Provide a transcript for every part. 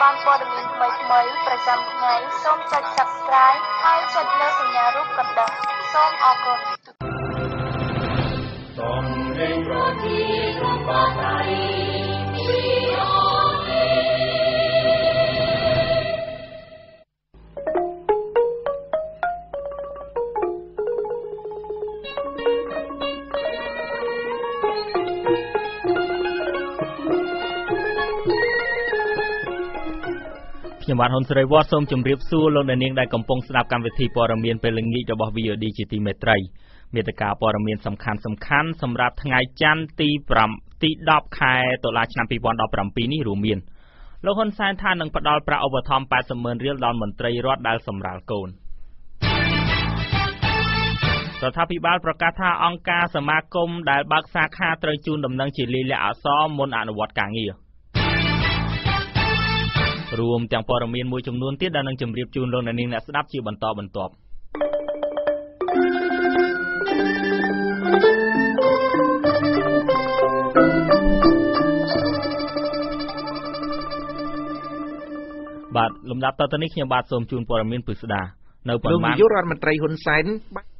បានព័ត៌មានថ្មីៗប្រចាំថ្ងៃសូមចុច Subscribe ហើយចុចលើសញ្ញារូបកណ្ដឹងសូមអរគុណសូមលេងប្រទីរូបដៃ ខ្ញុំបាទហ៊ុនសេរីវត្តសូមជម្រាបសួរលោកអ្នកនាងដែលកំពុងស្ដាប់កម្មវិធីព័ត៌មានពេលល្ងាចរបស់ VOD ជាទីមេត្រីមេត្តាព័ត៌មានសំខាន់សំខាន់សម្រាប់ថ្ងៃច័ន្ទទី5ទី10ខែតុលាឆ្នាំ2017នេះរួមមានលោកហ៊ុនសែនថានឹងផ្ដល់ប្រាក់ឧបត្ថម្ភ80ម៉ឺនរៀលដល់មន្ត្រីរដ្ឋដែលសម្រាលកូនរដ្ឋាភិបាលប្រកាសថាអង្គការសមាគមដែលបើកសាខាត្រូវជូនដំណឹងជាលាយលក្ខណ៍អក្សរមុនអនុវត្តការងារ។ រួមទាំងព័ត៌មានមួយចំនួនទៀតដែលនឹងជម្រាបជូនលោកអ្នកនាងអ្នកស្ដាប់ជាបន្តបន្ទាប់បាទលំដាប់តទៅនេះខ្ញុំបាទសូមជូនព័ត៌មានពិស្ដានៅប៉ុន្មានលោកនាយករដ្ឋមន្ត្រីហ៊ុនសែនបាន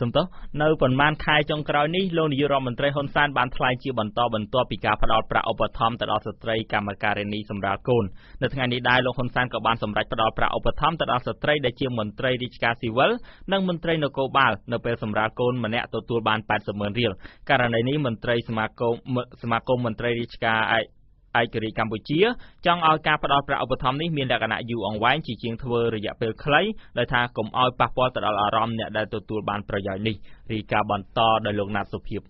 សំទោសនៅប៉ុន្មានខែចុងក្រោយនេះលោកនាយករដ្ឋមន្ត្រីហ៊ុនសែនបានថ្លែងជាបន្តបន្ទាប់ពីការផ្តល់ប្រាក់ឧបត្ថម្ភទៅដល់ស្ត្រីកម្មការិនីសម្រាប់កូននៅថ្ងៃនេះដែរលោកហ៊ុនសែនក៏បានសម្រេចផ្តល់ប្រាក់ឧបត្ថម្ភទៅដល់ស្ត្រីដែលជាមន្ត្រីរាជការស៊ីវិលនិងមន្ត្រីនគរបាលនៅពេលសម្រាប់កូនម្នាក់ទទួលបាន80ម៉ឺនរៀលករណីនេះមន្ត្រីសមាគមសមាគមមន្ត្រីរាជការឯក រាជ្យកម្ពុជាចង់ឲ្យការផ្តល់ប្រាក់ឧបត្ថម្ភនេះមានលក្ខណៈយូរអង្វែងជាជាងធ្វើរយៈពេលខ្លីដោយថាកុំឲ្យប៉ះពាល់ទៅដល់អារម្មណ៍អ្នកដែលទទួលបានប្រយោជន៍នេះរីកាបន្តដោយលោកណាត់សុភាព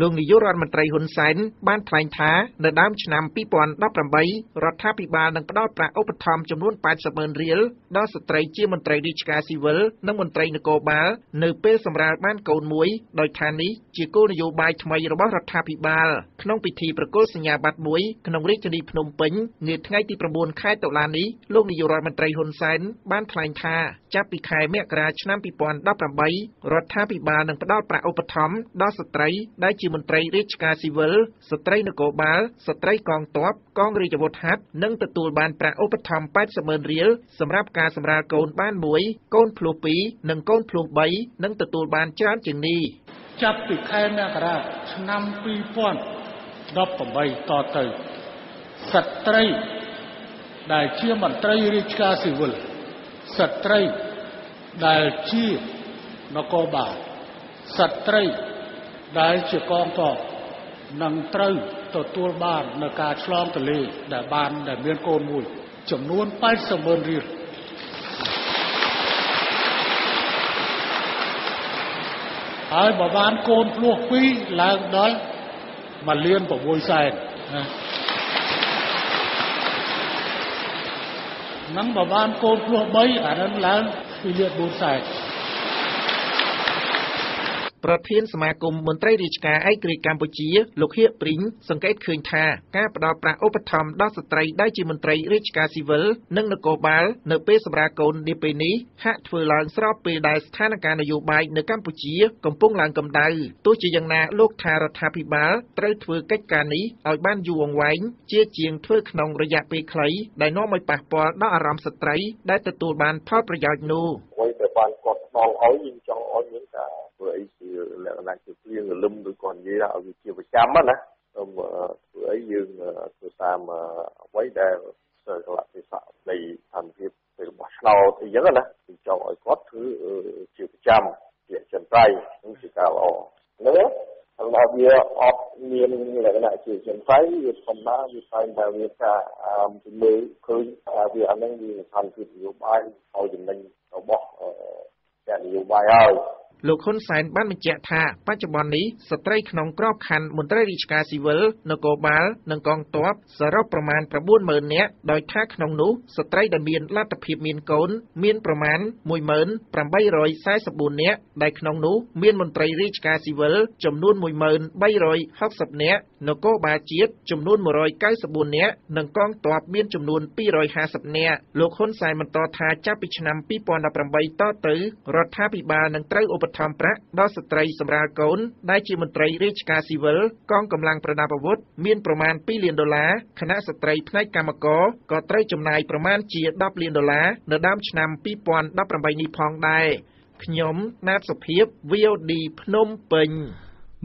លោកនាយករដ្ឋមន្ត្រីហ៊ុនសែនបានថ្លែងថានៅដើមឆ្នាំ2018រដ្ឋាភិបាលនឹងផ្តល់ប្រាក់ឧបត្ថម្ភចំនួន80ម៉ឺនរៀលដល់ស្ត្រីជាមន្ត្រីរាជការស៊ីវិលនិងមន្ត្រីនគរបាលនៅពេលសម្រាលបានកូនមួយដោយថានេះជាគោលនយោបាយថ្មីរបស់រដ្ឋាភិបាលក្នុងពិធីប្រគល់សញ្ញាបត្រមួយក្នុងរាជធានីភ្នំពេញនាថ្ងៃទី9ខែតុលានេះលោកនាយករដ្ឋមន្ត្រីហ៊ុនសែនបានថ្លែងថាចាប់ពីខែមករាឆ្នាំ2018រដ្ឋាភិបាលនឹងផ្តល់ប្រាក់ឧបត្ថម្ភដល់ស្ត្រីដែលជាមន្ត្រីរាជការស៊ីវិលស្ត្រីនគរបាលស្ត្រីកងទ័ពកងរាជអាវុធហត្ថនិងទទួលបានប្រាក់ឧបត្ថម្ភ80ម៉ឺនរៀលសម្រាប់ការសម្រាលកូនបានមួយកូនភ្លោះ2និងកូនភ្លោះ3និងទទួលបានច្រើនជាងនេះចាប់ពីខែមករាឆ្នាំ2018តទៅស្ត្រីដែលជាមន្ត្រីរាជការស៊ីវិលស្ត្រីដែលជានគរបាលស្ត្រី ដែលជាកងទ័ពនឹងត្រូវទទួលបាននៅការឆ្លងទន្លេដែលបានដែលមានកូនមួយ ចំនួន80ម៉ឺនរៀលហើយបើបានកូនភ្លោះ2ឡើងដល់1លាន6សែនណានឹងបើបានកូនភ្លោះ3អានឹងឡើង2លាន4សែន ប្រធានសមាគមមន្ត្រីរាជការឯករាជ្យកម្ពុជាលោកហៀកព្រីងសង្កេតឃើញថាការផ្ដល់ប្រាក់ឧបត្ថម្ភដល់ស្ត្រីដែលជាមន្ត្រីរាជការស៊ីវិលនិងនគរបាលនៅពេលសម្រាលកូននាពេលនេះហាក់ធ្វើឡើងស្របពេលដែលស្ថានភាពនយោបាយនៅកម្ពុជាកំពុងឡើងកម្ដៅទោះជាយ៉ាងណាលោកថារដ្ឋាភិបាលត្រូវធ្វើកិច្ចការនេះឲ្យបានយូរអង្វែងជាជាងធ្វើក្នុងរយៈពេលខ្លីដែលនាំឲ្យប៉ះពាល់ដល់អារម្មណ៍ស្ត្រីដែលទទួលបានផលប្រយោជន៍នោះអ្វីដែលបានគាត់ផ្ដល់ឲ្យយើងចង់ឲ្យមានការ ធ្វើអីជាលក្ខណៈជាភ្លៀងរលឹមដូចគាត់និយាយថាឲ្យវាជាប្រចាំណាសូមធ្វើអីយើងធ្វើតាមអ្វីដែលសិលៈទេសៈនៃស្ថានភាពពេលរបស់ឆ្នោតអីចឹងណាខ្ញុំចង់ឲ្យគាត់ធ្វើជាប្រចាំជាចិនត្រៃនឹងជាការល្អហ្នឹងហើយវាអត់មានលក្ខណៈជាចិនត្រៃវាធម្មតាវាតែងតែមានការជំនឿឃើញថាវាអានឹងវាស្ថានភាពនយោបាយឲ្យចំណេញរបស់អ្នកនយោបាយហើយ លោកហ៊ុនសែនបានបញ្ជាក់ថាបច្ចុប្បន្ននេះស្ត្រីក្នុងក្របខ័ណ្ឌមន្ត្រីរាជការស៊ីវិលនគរបាលនិងកងទ័ពសរុបប្រមាណ90000នាក់ដោយថាក្នុងនោះស្ត្រីដែលមានលទ្ធភាពមានកូនមានប្រមាណ10844នាក់ដែលក្នុងនោះមានមន្ត្រីរាជការស៊ីវិលចំនួន10360នាក់នគរបាលជាតិចំនួន194នាក់និងកងទ័ពមានចំនួន250នាក់លោកហ៊ុនសែនបន្តថាចាប់ពីឆ្នាំ2018តទៅរដ្ឋាភិបាលនឹងត្រូវឧបត្ថម្ភប្រាក់ដល់ស្ត្រីសម្រាលកូនដែលជាមន្ត្រីរាជការស៊ីវិលកងកម្លាំងប្រដាប់អាវុធមានប្រមាណ2លានដុល្លារខណៈស្ត្រីផ្នែកកម្មករក៏ត្រូវចំណាយប្រមាណជា10លានដុល្លារនៅដើមឆ្នាំ2018នេះផងដែរខ្ញុំណាតសុភាព VOD ភ្នំពេញ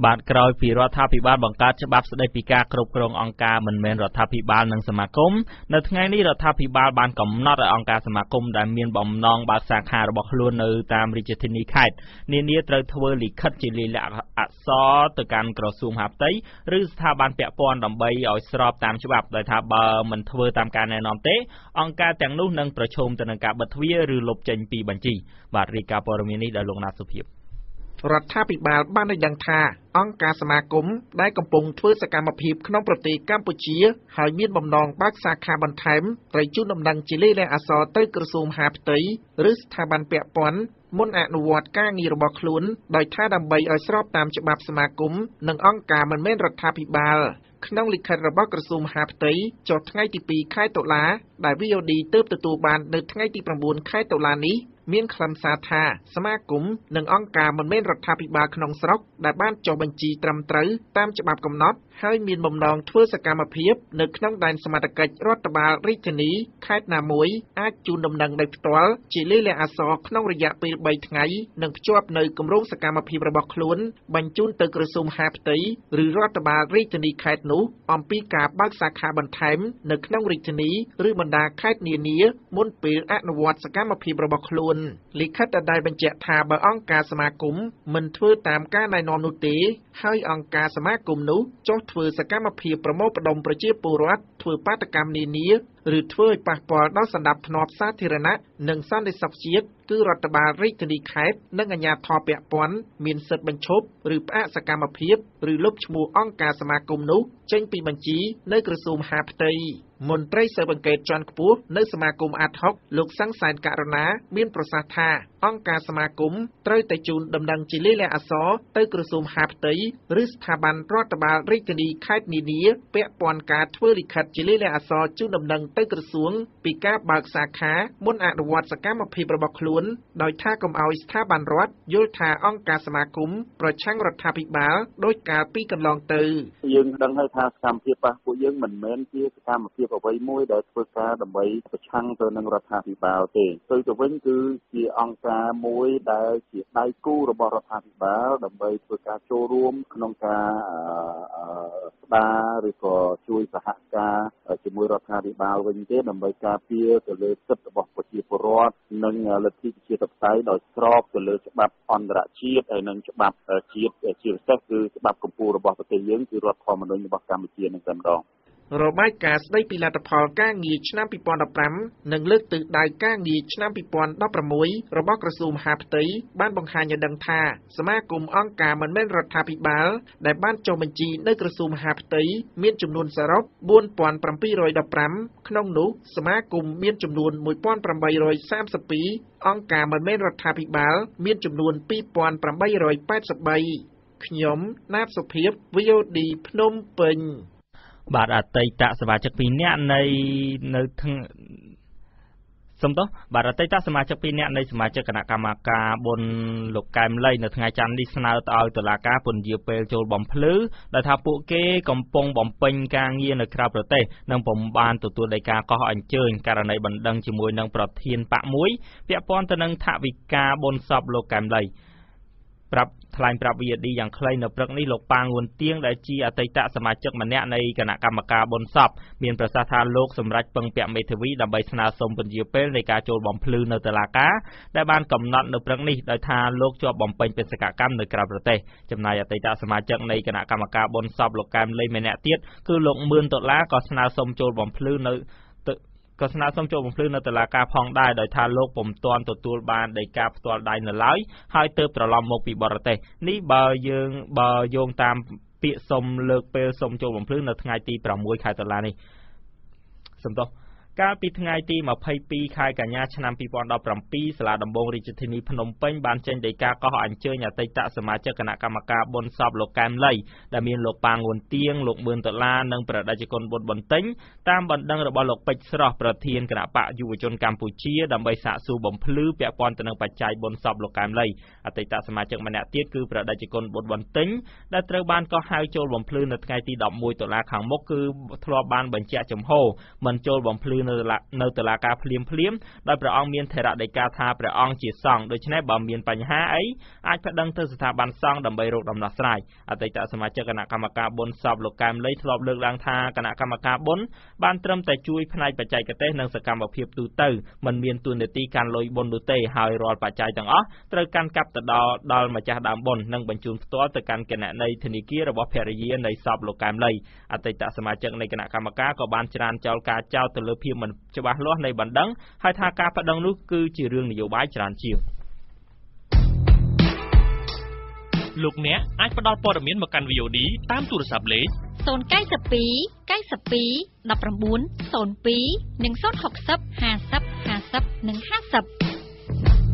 បាទក្រោយពីរដ្ឋាភិបាលបង្កើតច្បាប់ស្តីពីការគ្រប់គ្រងអង្គការមិនមែនរដ្ឋាភិបាលនិងសមាគមនៅថ្ងៃនេះរដ្ឋាភិបាលបានកំណត់ឲ្យអង្គការសមាគមដែលមានបំណងបើកសាខារបស់ខ្លួននៅតាមរាជធានីខេត្តនានាត្រូវធ្វើលិខិតជាលាយលក្ខណ៍អក្សរទៅកាន់ក្រសួងមហាផ្ទៃឬស្ថាប័នពាក់ព័ន្ធដើម្បីឲ្យស្របតាមច្បាប់ដោយថាបើមិនធ្វើតាមការណែនាំទេ អង្គការទាំងនោះនឹងប្រឈមទៅនឹងការបិទទ្វារឬលុបចេញពីបញ្ជីបាទរាយការណ៍ព័ត៌មាននេះដោយលោកណាសុភាព រដ្ឋាភិបាលបានឲ្យដឹងថាអង្គការសមាគមដែលកំពុងធ្វើសកម្មភាពក្នុងប្រទេសកម្ពុជា ហើយមានបំណងបើកសាខាបន្ថែមត្រូវជូនដំណឹងជាលេខលះអក្សរទៅក្រសួងមហាផ្ទៃឬស្ថាប័នពាក់ព័ន្ធមុនអនុវត្តការងាររបស់ខ្លួនដោយថាដើម្បីឲ្យស្របតាមច្បាប់សមាគមនិងអង្គការមិនមែនរដ្ឋាភិបាលក្នុងលិខិតរបស់ក្រសួងមហាផ្ទៃចុះថ្ងៃទី2ខែតុលាដែល VOD ទើបទទួលបាននៅថ្ងៃទី9ខែតុលានេះ មានខ្លឹមសារថាសមាគមនិងអង្គការមិនមែនរដ្ឋាភិបាលក្នុងស្រុកដែលបានចុះបញ្ជីត្រឹមត្រូវតាមច្បាប់កំណត់ ហើយមានបំណងធ្វើសកម្មភាពនៅក្នុងដែនសមត្ថកិច្ចរដ្ឋបាលរាជធានីខេត្តណាមួយអាចជូនដំណឹងដោយផ្ទាល់ជាលេខលះអក្សរក្នុងរយៈពេល3ថ្ងៃនិងភ្ជាប់នៅគម្រោងសកម្មភាពរបស់ខ្លួនបញ្ជូនទៅក្រសួងមហាផ្ទៃឬរដ្ឋបាលរាជធានីខេត្តនោះអំពីការបើកសាខាបន្ថែមនៅក្នុងរាជធានីឬបណ្ដាខេត្តនានាមុនពេលអនុវត្តសកម្មភាពរបស់ខ្លួនលិខិតដែលបញ្ជាក់ថាបើអង្គការសមាគមមិនធ្វើតាមការណែនាំនោះទេ ហើយអង្គការសមាគមនោះចុះធ្វើសកម្មភាពប្រមូលផ្ដុំប្រជាពលរដ្ឋធ្វើបាតកម្មនានាឬធ្វើឲ្យប៉ះពាល់ដល់សន្តិភាពសាធារណៈនិងសន្តិសុខជាតិគឺរដ្ឋបាលរាជធានីខេត្តនិងអាជ្ញាធរពាក់ព័ន្ធមានសិទ្ធិបញ្ឈប់ឬផ្អាកសកម្មភាពឬលុបឈ្មោះអង្គការសមាគមនោះចេញពីបញ្ជីនៅក្រសួងមហាផ្ទៃមន្ត្រីស៊ើបអង្កេតជាន់ខ្ពស់នៅសមាគមអាត់ហុកលោកសង្សានករណាមានប្រសាសន៍ថាអង្គការសមាគមត្រូវតែជូនដំណឹងជាលាយលក្ខណ៍អក្សរទៅក្រសួងមហាផ្ទៃឬស្ថាប័នរដ្ឋបាលរាជធានីខេត្តនានាពាក់ព័ន្ធការធ្វើលិខិតជាលាយលក្ខណ៍អក្សរជូនដំណឹងទៅក្រសួងពីការបើកសាខាមុនអនុវត្តសកម្មភាពរបស់ខ្លួនដោយថាកុំឲ្យស្ថាប័នរដ្ឋយល់ថាអង្គការសមាគមប្រឆាំងរដ្ឋាភិបាលដោយកាលពីកន្លងទៅយើងដឹងហើយថាសកម្មភាពរបស់ពួកយើងមិនមែនជាសកម្មភាពអ្វីមួយដែលធ្វើការដើម្បីប្រឆាំងទៅនឹងរដ្ឋាភិបាលទេទៅទៅវិញគឺជាអង្គការមួយដែលជាដៃគូរបស់រដ្ឋាភិបាលដើម្បីធ្វើការចូលរួមក្នុងការស្ដារឬក៏ជួយសហការជាមួយរដ្ឋាភិបាលវិញទេដើម្បីការពារទៅលើសិទ្ធិរបស់ប្រជាពលរដ្ឋនិងលទ្ធិប្រជាធិបតេយ្យដោយស្របទៅលើច្បាប់អន្តរជាតិហើយនិងច្បាប់ជាតិជាពិសេសគឺច្បាប់កម្ពុជារបស់ប្រទេសយើងគឺរដ្ឋធម្មនុញ្ញរបស់កម្ពុជានឹងតែម្ដង របាយការណ៍ស្តីពីលទ្ធផលការងារឆ្នាំ2015និងលើកទិសដៅការងារឆ្នាំ2016របស់ក្រសួងមហាផ្ទៃបានបង្ហាញឲ្យដឹងថាសមាគមអង្គការមិនមែនរដ្ឋាភិបាល ដែលបានចុះបញ្ជីនៅក្រសួងមហាផ្ទៃមានចំនួនសរុប4715ក្នុងនោះសមាគមមានចំនួន1832អង្គការមិនមែនរដ្ឋាភិបាល មានចំនួន2883ខ្ញុំណាតសុភាព VOD ភ្នំពេញ បាទអតីតសមាជិក2នាក់នៃនៅសំទោសបាទអតីតសមាជិក2នាក់នៃសមាជិកគណៈកម្មការបុណ្យលោកកែមលីនៅថ្ងៃច័ន្ទនេះស្នើទៅឲ្យតុលាការពន្យាពេលចូលបំភ្លឺដែលថាពួកគេកំពុងបំពេញការងារនៅក្រៅប្រទេសនិងពុំបានទទួលដីកាកោះអញ្ជើញករណីបណ្ដឹងជាមួយនឹងប្រធានបកមួយពាក់ព័ន្ធទៅនឹងថវិកាបុណ្យសពលោកកែមលី ប្រាប់ថ្លែងប្រាប់ VOD យ៉ាងខ្លីនៅព្រឹកនេះលោកប៉ាងួនទៀងដែលជាអតីតសមាជិកម្នាក់នៃគណៈកម្មការបុណ្យសពមានប្រសាសន៍ថាលោកសម្រេចពឹងពាក់មេធាវីដើម្បីស្នើសុំពន្យាពេលនៃការចូលបំភ្លឺនៅតុលាការដែលបានកំណត់នៅព្រឹកនេះដោយថាលោកជាប់បំពេញបេសកកម្មនៅក្រៅប្រទេសចំណែកអតីតសមាជិកនៃគណៈកម្មការបុណ្យសពលោកកែមលីម្នាក់ទៀតគឺលោកមឿនដុល្លារក៏ស្នើសុំចូលបំភ្លឺនៅ ក៏ស្នើសុំចូលបំភ្លឺនៅតុលាការផងដែរដោយថាលោកពុំទាន់ទទួលបានដីកាផ្ទាល់ដៃនៅឡើយហើយទើបត្រឡប់មកពីបរទេសនេះបើយើងបើយោងតាមពាក្យសុំលើកពេលសុំចូលបំភ្លឺនៅថ្ងៃទី6ខែតុលានេះសំទោស កាលពីថ្ងៃទី22ខែកញ្ញាឆ្នាំ2017សាលាដំបងរាជធានីភ្នំពេញបានចេញដីកាកោះអញ្ជើញអតីតសមាជិកគណៈកម្មការបុណ្យសពលោកកែមលីដែលមានលោកប៉ាងវុនទៀងលោកមឿនដុល្លារនិងប្រដេជគុណបុត្របន្ទិញតាមបណ្ដឹងរបស់លោកពេជ្រស្រស់ប្រធានគណៈបកយុវជនកម្ពុជាដើម្បីសាកសួរបំភ្លឺពាក់ព័ន្ធទៅនឹងបច្ច័យបុណ្យសពលោកកែមលីអតីតសមាជិកម្នាក់ទៀតគឺប្រដេជគុណបុត្របន្ទិញដែលត្រូវបានកោះហៅចូលបំភ្លឺនៅថ្ងៃទី11តុលាខាងមុខគឺធ្លាប់បានបញ្ជាក់ចំហមិនចូលបំភ្លឺនៅនៅតុលាការភ្លាមភ្លាមដោយព្រះអង្គមានថេរដីកាថាព្រះអង្គជាសង្ឃដូច្នេះបើមានបញ្ហាអីអាចប្តឹងទៅស្ថាប័នសង្ឃដើម្បីរកដំណោះស្រាយអតីតសមាជិកគណៈកម្មការបុណ្យសពលោកកែមលីធ្លាប់លើកឡើងថាគណៈកម្មការបុណ្យបានត្រឹមតែជួយផ្នែកបច្ចេកទេសនិងសកម្មភាពទូទៅមិនមានទួនាទីកាន់លុយបុណ្យនោះទេហើយរាល់បច្ច័យទាំងអស់ត្រូវកាន់កាប់ទៅដល់ដល់ម្ចាស់ដើមបុណ្យនិងបញ្ជូនផ្ទាល់ទៅកាន់គណនីធនាគាររបស់ភរិយានៃសពលោកកែមលីអតីតសមាជិកនៃគណៈកម្មការក៏បានច្រានចោលការចោទទៅលើភាពមិនច្បាស់លាស់នៃបណ្ដឹងហើយថាការប្តឹងនោះគឺជារឿងនយោបាយច្រើនជាងលោកអ្នកអាចផ្ដល់ព័ត៌មានមកកាន់ VOD តាមទូរស័ព្ទលេខ092 92 19 02និង060 50 50និង50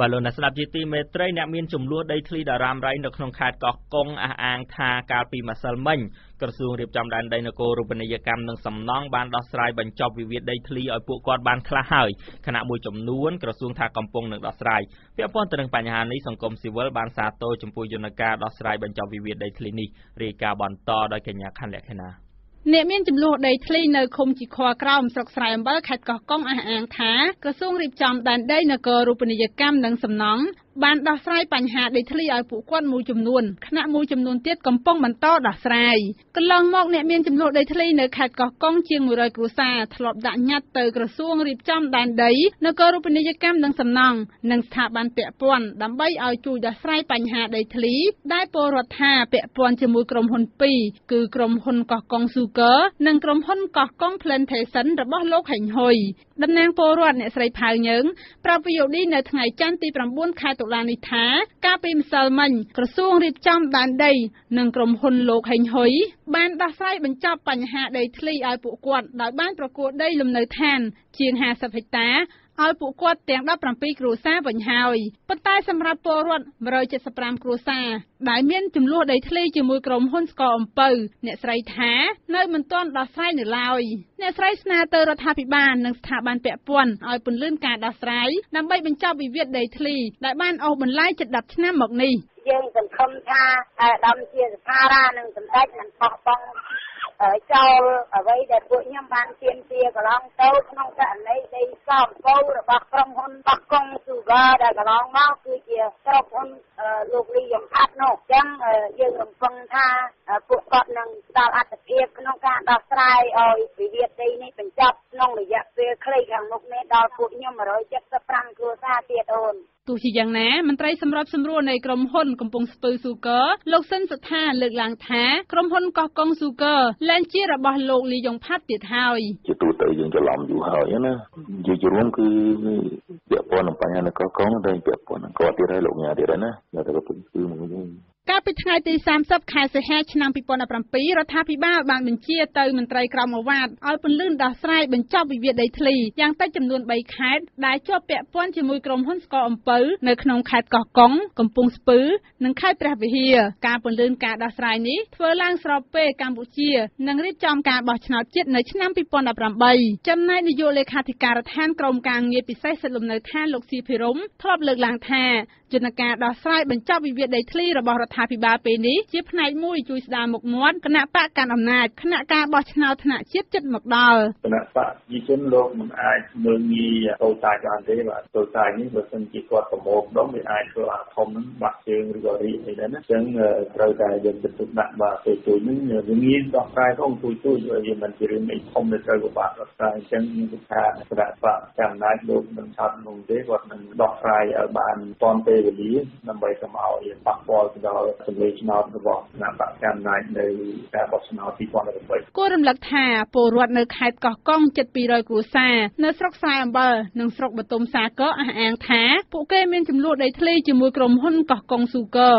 បាទលោកអ្នកស្ដាប់ជាទីមេត្រីអ្នកមានចំនួនដីធ្លីតារាមរៃនៅក្នុងខេត្តកោះកុងអះអាងថាកាលពីម្សិលមិញក្រសួងរៀបចំដែនដីនគររូបនីយកម្មនិងសំណង់បានដោះស្រាយបញ្ចប់វិវាទដីធ្លីឲ្យពួកគាត់បានខ្លះហើយខណៈមួយចំនួនក្រសួងថាកំពុងនឹងដោះស្រាយពាក់ព័ន្ធទៅនឹងបញ្ហានេះសង្គមស៊ីវិលបានសាទរចំពោះយន្តការដោះស្រាយបញ្ចប់វិវាទដីធ្លីនេះរាយការណ៍បន្តដោយកញ្ញាខណ្ឌលក្ខិណា អ្នកមានចំនួនដីធ្លីនៅឃុំជីខក្រោមស្រុកស្រែអំបិលខេត្តកោះកុងអះអាងថាក្រសួងរៀបចំដែនដីនគររូបនីយកម្មនិងសំណង់ បានដោះស្រាយបញ្ហាដីធ្លីឲ្យពួកគាត់មួយចំនួនខណៈមួយចំនួនទៀតកំពុងបន្តដោះស្រាយកន្លងមកអ្នកមានចំនួនដីធ្លីនៅខេត្តកោះកុងជាង100គ្រួសារធ្លាប់ដាក់ញត្តិទៅក្រសួងរៀបចំដែនដីនគររូបនីយកម្មនិងសំណង់និងស្ថាប័នពាក់ព័ន្ធដើម្បីឲ្យជួយដោះស្រាយបញ្ហាដីធ្លីដែលពលរដ្ឋថាពាក់ព័ន្ធជាមួយក្រុមហ៊ុនពីរគឺក្រុមហ៊ុនកោះកុងស៊ូគើនិងក្រុមហ៊ុនកោះកុង Plantation របស់លោកហេងហ៊ុយតំណាងពលរដ្ឋអ្នកស្រីផៅញើងប្រាប់ VOD នៅថ្ងៃច័ន្ទទី9ខែតុលានេះថាកាលពីម្សិលមិញក្រសួងរៀបចំដែនដី និងក្រុមហ៊ុនលោកហេងហ៊ុយបានដោះស្រាយបញ្ចប់បញ្ហាដីធ្លីឲ្យពួកគាត់ដោយបានប្រគល់ដីលំនៅឋាន ជាង50ហិកតា ឲ្យពួកគាត់ទាំង17គ្រួសារវិញហើយប៉ុន្តែសម្រាប់ពលរដ្ឋ175គ្រួសារដែលមានចំនួនដីធ្លីជាមួយក្រុមហ៊ុនស្កអំពៅអ្នកស្រីថានៅមិនទាន់ដោះស្រាយនៅឡើយអ្នកស្រីស្នើទៅរដ្ឋាភិបាលនិងស្ថាប័នពាក់ព័ន្ធឲ្យពន្លឿនការដោះស្រាយដើម្បីបញ្ចប់វិវាទដីធ្លីដែលបានអូសបន្លាយជិត10ឆ្នាំមកនេះយើងសង្ឃឹមថាអាដាមជាសភារានិងសម្ដេចនឹងបោះបង់ ចោលអ្វីដែលពួកខ្ញុំបានទៀមទាកន្លងទៅក្នុងករណីដីសំពៅរបស់ក្រុមហ៊ុនបោះកុងស៊ូហ្គាដែលកន្លងមកគឺជាក្រុមហ៊ុនលោកលីយ៉ុងអាត់នោះអញ្ចឹងយើងរំពឹងថាពួកគាត់នឹងផ្ដល់អត្ថភាពក្នុងការដោះស្រាយឲ្យវិវាទដីនេះបញ្ចប់ក្នុងរយៈពេលខ្លីខាងមុខនេះដល់ពួកខ្ញុំ175គ្រួសារទៀតអូន ទោះជាយ៉ាងណាមន្ត្រីសម្របសម្រួលនៃក្រុមហ៊ុនកំពង់ស្ពឺស៊ូគ័រលោកសិនសុថាលើកឡើងថាក្រុមហ៊ុនកោះកុងស៊ូគ័រលែងជារបស់លោកលីយ៉ុងផាត់ទៀតហើយជាទូទៅយើងច្រឡំយូរហើយណានិយាយជារួមគឺពាក់ព័ន្ធនឹងបញ្ហានៅកោះកុងតែពាក់ព័ន្ធនឹងគាត់ទៀតហើយលោកញ៉ាទៀតហើយណាតែក៏គឺមួយវិញ កាលពីថ្ងៃទី30ខែសីហាឆ្នាំ2017រដ្ឋាភិបាលបានបញ្ជាទៅមន្ត្រីក្រមអាវ៉ាតឲ្យពន្លឿនដោះស្រាយបញ្ចប់វិវាទដីធ្លីយ៉ាងតិចចំនួន3ខេត្តដែលជាប់ពាក់ព័ន្ធជាមួយក្រុមហ៊ុនស្ករអំពៅនៅក្នុងខេត្តកោះកុងកំពង់ស្ពឺ និងខេត្តព្រះវិហារការពន្លឿនការដោះស្រាយនេះធ្វើឡើងស្របពេលកម្ពុជានឹងរៀបចំការបោះឆ្នោតជាតិនៅឆ្នាំ2018ចំណែកនាយកលេខាធិការដ្ឋានក្រមការងារពិសេសសិទ្ធិលំនៅឋានលោកស៊ីភិរមធ្លាប់លើកឡើងថាយន្តការដោះស្រាយបញ្ចប់វិវាទដីធ្លីរបស់រដ្ឋាភិបាលពេលនេះជាផ្នែកមួយជួយស្ដារមុខមាត់គណៈបកកាន់អំណាចគណៈការបោះឆ្នោតថ្នាក់ជាតិចិត្តមកដល់គណៈបកប្រជាជនលោកមិនអាចមើលងាយតូចតាចបានទេបាទតូចតាចនេះបើសិនជាគាត់ប្រមូលដុំវាអាចធ្វើអាធំហ្នឹងបាក់ជើងឬក៏រីកអីដែរណាអញ្ចឹងត្រូវតែយើងទៅទុកដាក់បាទពេលជួយនេះវាងាយដោះស្រាយផងជួយជួយវាមិនជារឿងអីធំដែលត្រូវពិបាកដោះស្រាយអញ្ចឹងខ្ញុំគិតថាគណៈបកកាន់អំណាចលោកមិនឆាប់នោះទេគាត់នឹងដោះស្រាយឲ្យបានទាន់ពេលពេលវេលាដើម្បីកុំឲ្យប៉ះពាល់ទៅដល់សម្លេងឆ្នោតរបស់គណៈបកកណ្ដាលនៅការបោះឆ្នោត2018គួររំលឹកថាពលរដ្ឋនៅខេត្តកោះកុងជិត200គ្រួសារនៅស្រុកស្រែអំបិលនិងស្រុកបទុមសាគរអះអាងថាពួកគេមានចំនួនដីធ្លីជាមួយក្រុមហ៊ុនកោះកុងស៊ូគើ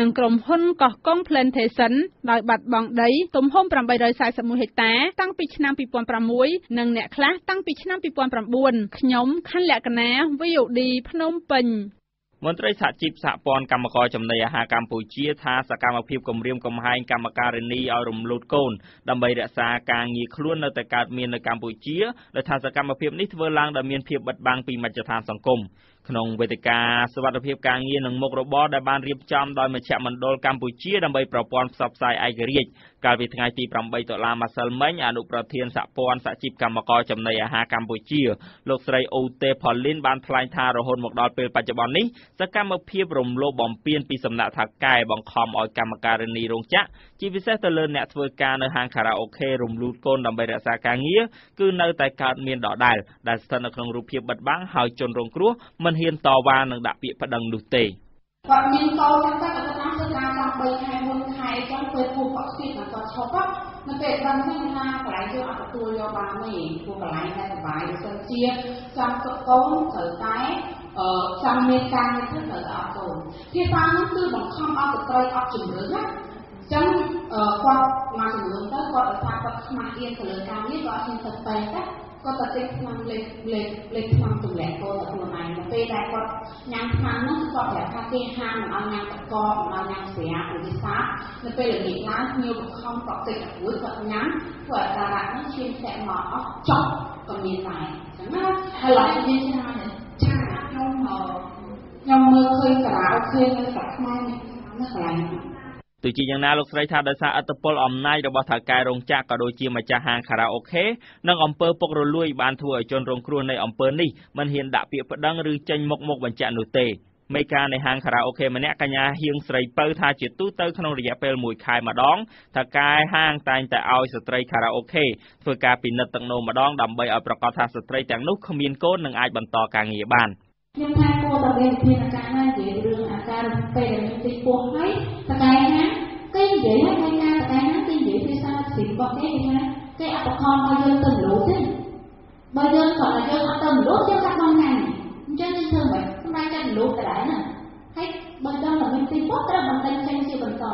និងក្រុមហ៊ុនកោះកុង Plantation ដោយបាត់បង់ដីទំហំ841ហិកតាតាំងពីឆ្នាំ2006និងអ្នកខ្លះតាំងពីឆ្នាំ2009ខ្ញុំខណ្ឌលក្ខណា VOD ភ្នំពេញ មន្ត្រីសហជីពសហព័ន្ធកម្មករចំណីអាហារកម្ពុជាថាសកម្មភាពគម្រាមកំហែងកម្មការិនីឲ្យរំលូតកូនដើម្បីរក្សាការងារខ្លួននៅតែកើតមាននៅកម្ពុជាដោយថាសកម្មភាពនេះធ្វើឡើងដោយមានភាពបិទបាំងពីមជ្ឈដ្ឋានសង្គម ក្នុងវេទិកាសវត្ថិភាពការងារនិងមុខរបរដែលបានរៀបចំដោយមជ្ឈមណ្ឌលកម្ពុជាដើម្បីប្រព័ន្ធផ្សព្វផ្សាយឯករាជ្យកាលពីថ្ងៃទី8តុលាម្សិលមិញអនុប្រធានសហព័ន្ធសហជីពកម្មករចំណីអាហារកម្ពុជាលោកស្រីអូតេផូលីនបានថ្លែងថារហូតមកដល់ពេលបច្ចុប្បន្ននេះសកម្មភាពរំលោភបំពានពីសំណាក់ថាកែបង្ខំឲ្យកម្មការិនីរោងចក្រជាពិសេសទៅលើអ្នកធ្វើការនៅហាងខារ៉ាអូខេរំលូតកូនដើម្បីរក្សាការងារគឺនៅតែកើតមានដដែលដែលស្ថិតនៅក្នុងរូបភាពបិទបាំងហើយជនរងគ្រោះមិនហ៊ានតវ៉ានិងដាក់ពាក្យប្តឹងនោះទេគាត់មានកូនចឹងគាត់ទៅតាមសិក្សាតាម3ខែមុនខែចឹងពេលពូគាត់ស្គីដល់គាត់ឈប់នៅពេលដឹងចឹងថាកន្លែងយើងអត់ទទួលយកបានទេព្រោះកន្លែងតែសុបាយដូចជាចង់សុខកូនត្រូវតែអឺចង់មានការងារធ្វើត្រូវតែអត់កូនភាសានេះគឺបង្ខំឲ្យស្ត្រីអត់ជំរឿនណាចឹងគាត់មកចំនួនទៅគាត់រថាគាត់ខ្មាស់អៀនទៅលើការងារគាត់ហ៊ានទៅពេទ្យណា គាត់ទៅទិញថ្នាំលេខលេខលេខថ្នាំទម្លាក់កូនទៅខ្លួនឯងទៅពេលដែលគាត់ញ៉ាំថ្នាំនោះគាត់ប្រាប់ថាគេហាមមិនឲ្យញ៉ាំតកមិនឲ្យញ៉ាំស្រាឧទាហរណ៍នៅពេលល្ងាចឡើងភ្ញៀវបង្ខំគាត់តិចអួយគាត់ញ៉ាំព្រោះអាការៈនោះឈាមធ្លាក់មកអស់ចប់ក៏មានដែរចឹងណាហើយឡើយមានច្រើនចាខ្ញុំខ្ញុំមើលឃើញការ៉ាអូខេនៅស្រុកខ្មែរនេះនៅកន្លែង ទោះជាយ៉ាងណាលោកស្រីថាដោយសារឥទ្ធិពលអំណាចរបស់ថៅកែរោងចក្រក៏ដូចជាម្ចាស់ហាងខារ៉ាអូខេនិងអំពើពុករលួយបានធ្វើឲ្យជនរងគ្រោះនៃអំពើនេះមិនហ៊ានដាក់ពាក្យប្តឹងឬចេញមុខមកបញ្ជាក់នោះទេមេការនៃហាងខារ៉ាអូខេម្នាក់កញ្ញាហៀងស្រីពៅថាជាទូទៅក្នុងរយៈពេល1ខែម្ដងថៅកែហាងតែងតែឲ្យស្ត្រីខារ៉ាអូខេធ្វើការពិនិត្យទឹកនោមម្ដងដើម្បីឲ្យប្រាកដថាស្ត្រីទាំងនោះគ្មានកូននិងអាចបន្តការងារបានខ្ញុំថាគួរតែមានវិធានការណានិយាយរឿងអាការពេលដែលមានទីពោះហើយតកែណាគេ និយាយហើយថ្ងៃណាតកែណាគេនិយាយភាសាស្រីរបស់គេគេថាគេអបខំឲ្យយើងទៅមលូទេបើយើងគាត់ថាយើងអត់ទៅមលូយើងកាត់បងណាអញ្ចឹងយើងធ្វើម៉េចសម្រាប់កាត់មលូក៏ដែរណាហើយបើដល់តែមានទីពោះត្រូវបន្តចេញជាបន្ត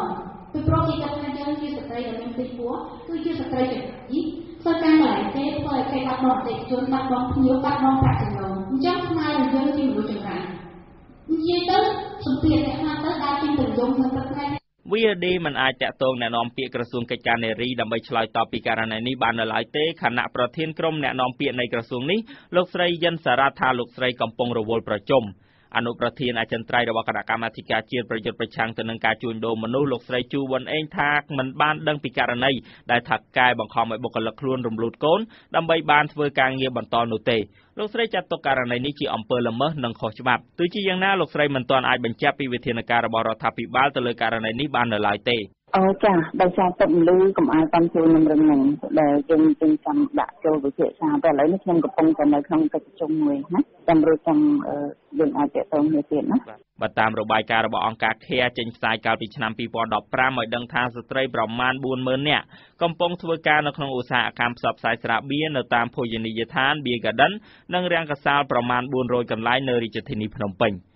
ពីព្រោះគេគិតថាយើងជាស្ត្រីដែលមានទីពោះគឺជាស្ត្រីចិត្តជីធ្វើការម្ល៉េះទេធ្វើឲ្យគេបាត់បង់អតិថិជនបាត់បង់ភ្ញៀវបាត់បង់ប្រាក់ចំណូលអញ្ចឹងខ្មែរយើងជាមនុស្សចម្រើននិយាយទៅសម្ភារអ្នកណាទៅដែលពេញប្រយោជន៍នៅទឹកថ្ងៃ VRD មិនអាចតាក់ទងណែនាំពាក្យក្រសួងកិច្ចការនារីដើម្បីឆ្លើយតបពីករណីនេះបាននៅឡើយទេខណៈប្រធានក្រុមណែនាំពាក្យនៃក្រសួងនេះលោកស្រីយិនសារ៉ាថាលោកស្រីកំពុងរវល់ប្រជុំ អនុប្រធានអចិន្ត្រៃយ៍របស់គណៈកម្មាធិការជាតិប្រយុទ្ធប្រឆាំងទៅនឹងការជួញដូរមនុស្សលោកស្រីជូវុនអេងថាមិនបានដឹងពីករណីដែលថាកែបង្ខំឲ្យបុគ្គលិកខ្លួនរំលូតកូនដើម្បីបានធ្វើការងារបន្តនោះទេលោកស្រីចាត់ទុកករណីនេះជាអំពើល្មើសនិងខុសច្បាប់ទោះជាយ៉ាងណាលោកស្រីមិនទាន់អាចបញ្ជាក់ពីវិធានការរបស់រដ្ឋាភិបាលទៅលើករណីនេះបាននៅឡើយទេ អូចាដោយសារទឹកមលឺកំអាលតាមជួយនឹងរឹងហ្នឹងដែលយើងយើងចាំដាក់ចូលវិភាសាតែឥឡូវនេះខ្ញុំកំពុងតែនៅក្នុងកិច្ចប្រជុំមួយណាចាំរួចចាំយើងអាចតទៅគ្នាទៀតណាបើតាមរបាយការណ៍របស់អង្គការ CARE ចេញផ្សាយកាលពីឆ្នាំ2015ឲ្យដឹងថាស្ត្រីប្រមាណ40000នាក់កំពុងធ្វើការនៅក្នុងឧស្សាហកម្មផ្សព្វផ្សាយស្រាបៀរនៅតាមភោជនីយដ្ឋាន Beer Garden និងរាំងកាសាលប្រមាណ400កន្លែងនៅរាជធានីភ្នំពេញ។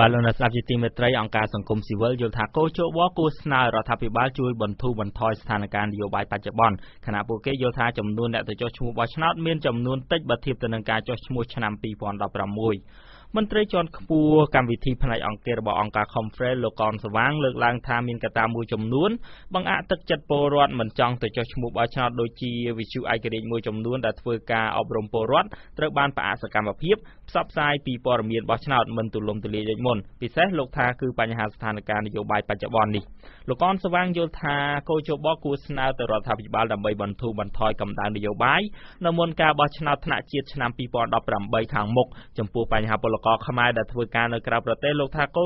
បាទលោកអ្នកស្ដាប់ជាទីមេត្រីអង្គការសង្គមស៊ីវិលយល់ថាកោជបគួរស្នើរដ្ឋាភិបាលជួយបន្ធូរបន្ថយស្ថានភាពនយោបាយបច្ចុប្បន្នខណៈពួកគេយល់ថាចំនួនអ្នកទៅចុះឈ្មោះបោះឆ្នោតមានចំនួនតិចបើធៀបទៅនឹងការចុះឈ្មោះឆ្នាំ2016មន្ត្រីជាន់ខ្ពស់កម្មវិធីផ្នែកអង្គការរបស់អង្គការ Conference លោកកនស្វាងលើកឡើងថាមានកត្តាមួយចំនួនបង្អាក់ទឹកចិត្តពលរដ្ឋមិនចង់ទៅចុះឈ្មោះបោះឆ្នោតដូចជាវិទ្យុឯករាជ្យមួយចំនួនដែលធ្វើការអប់រំពលរដ្ឋត្រូវបានផ្អាកសកម្មភាព ផ្សព្វផ្សាយពីព័ត៌មានបោះឆ្នោតមិនទូលំទូលាយដូចមុនពិសេសលោកថាគឺបញ្ហាស្ថានភាពនយោបាយបច្ចុប្បន្ននេះលោកកនស្វាងយល់ថាកោជបគួរស្នើទៅរដ្ឋាភិបាលដើម្បីបន្ធូរបន្ថយកម្ដៅនយោបាយនៅមុនការបោះឆ្នោតថ្នាក់ជាតិឆ្នាំ2018ខាងមុខចំពោះបញ្ហាពលករខ្មែរដែលធ្វើការនៅក្រៅប្រទេសលោកថាកោ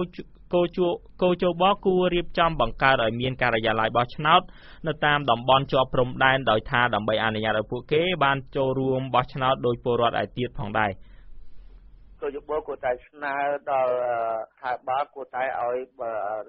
គោជួគោជបគួររៀបចំបង្កើតឲ្យមានការិយាល័យបោះឆ្នោតនៅតាមតំបន់ជាប់ព្រំដែនដោយថាដើម្បីអនុញ្ញាតឲ្យពួកគេបានចូលរួមបោះឆ្នោតដោយពលរដ្ឋឯទៀតផងដែរក គោលយោបល់គួរតែស្នើដល់ថាបាលគួរតែឲ្យ